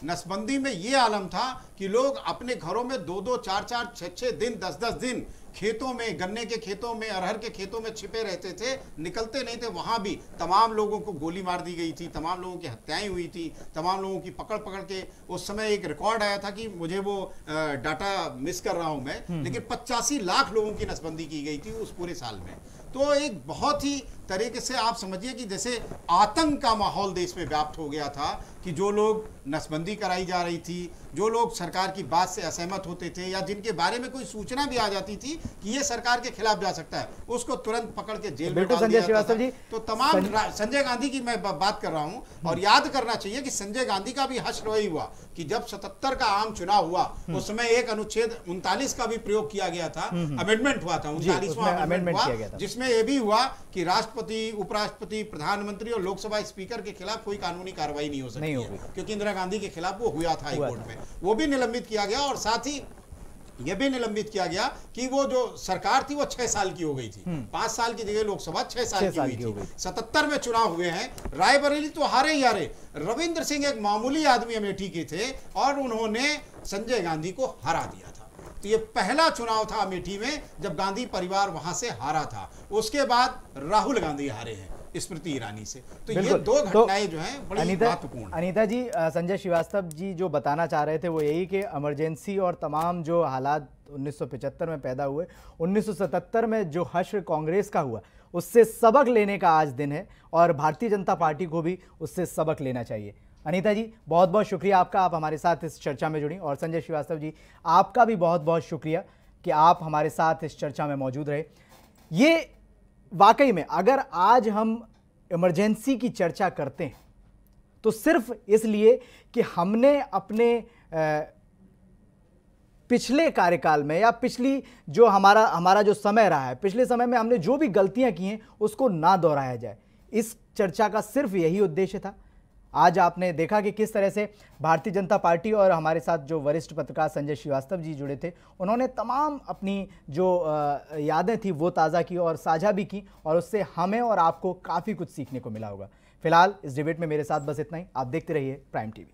नसबंदी में ये आलम था कि लोग अपने घरों में दो दो चार चार छः छः दिन दस दस दिन खेतों में गन्ने के खेतों में अरहर के खेतों में छिपे रहते थे निकलते नहीं थे। वहाँ भी तमाम लोगों को गोली मार दी गई थी तमाम लोगों की हत्याएँ हुई थी तमाम लोगों की पकड़ पकड़ के उस समय एक रिकॉर्ड आया था कि मुझे वो डाटा मिस कर रहा हूँ मैं। लेकिन पचासी लाख लोगों की नसबंदी की गई थी उस पूरे साल में। तो एक बहुत ही तरीके से आप समझिए कि जैसे आतंक का माहौल देश में व्याप्त हो गया था कि जो लोग नसबंदी कराई जा रही थी जो लोग सरकार की बात से असहमत होते थे या जिनके बारे में कोई सूचना भी आ जाती थी कि ये सरकार के खिलाफ जा सकता है उसको तुरंत पकड़ के जेल में डाल दिया जाता था। तो तमाम संजय- गांधी की मैं बात कर रहा हूँ और याद करना चाहिए कि संजय गांधी का भी हश्र वही हुआ कि जब 77 का आम चुनाव हुआ उस समय एक अनुच्छेद उनतालीस का भी प्रयोग किया गया था अमेंडमेंट हुआ था उनतालीसवां अमेंडमेंट हुआ। जिसमें यह भी हुआ कि राष्ट्रपति उपराष्ट्रपति प्रधानमंत्री और लोकसभा स्पीकर के खिलाफ कोई कानूनी कार्रवाई नहीं हो सकती नहीं है क्योंकि इंदिरा गांधी के खिलाफ वो हुआ था हाईकोर्ट में। वो भी निलंबित किया गया और साथ ही यह भी निलंबित किया गया कि वो जो सरकार थी वो छह साल की हो गई थी। पाँच साल की जगह लोकसभा छह साल की हुई थी। सतहत्तर में चुनाव हुए हैं। रायबरेली तो हारे ही हारे। रविंद्र सिंह एक मामूली आदमी अमेठी के थे और उन्होंने संजय गांधी को हरा दिया था। तो ये पहला चुनाव था अमेठी में जब गांधी परिवार वहाँ से हारा था उसके बाद राहुल गांधी हारे हैं स्मृति ईरानी से तो ये। दो तो जो हैं बड़ी महत्वपूर्ण। अनीता जी संजय श्रीवास्तव जी जो बताना चाह रहे थे वो यही कि इमरजेंसी और तमाम जो हालात 1975 में पैदा हुए 1977 में जो हश्र कांग्रेस का हुआ उससे सबक लेने का आज दिन है और भारतीय जनता पार्टी को भी उससे सबक लेना चाहिए अनीता जी बहुत बहुत शुक्रिया आपका, आप हमारे साथ इस चर्चा में जुड़ी। और संजय श्रीवास्तव जी, आपका भी बहुत बहुत शुक्रिया कि आप हमारे साथ इस चर्चा में मौजूद रहे। ये वाकई में, अगर आज हम इमरजेंसी की चर्चा करते हैं तो सिर्फ़ इसलिए कि हमने अपने पिछले कार्यकाल में या पिछली जो हमारा हमारा जो समय रहा है, पिछले समय में हमने जो भी गलतियाँ की हैं, उसको ना दोहराया जाए। इस चर्चा का सिर्फ़ यही उद्देश्य था। आज आपने देखा कि किस तरह से भारतीय जनता पार्टी और हमारे साथ जो वरिष्ठ पत्रकार संजय श्रीवास्तव जी जुड़े थे, उन्होंने तमाम अपनी जो यादें थी वो ताज़ा की और साझा भी की और उससे हमें और आपको काफ़ी कुछ सीखने को मिला होगा। फ़िलहाल इस डिबेट में मेरे साथ बस इतना ही। आप देखते रहिए प्राइम टीवी।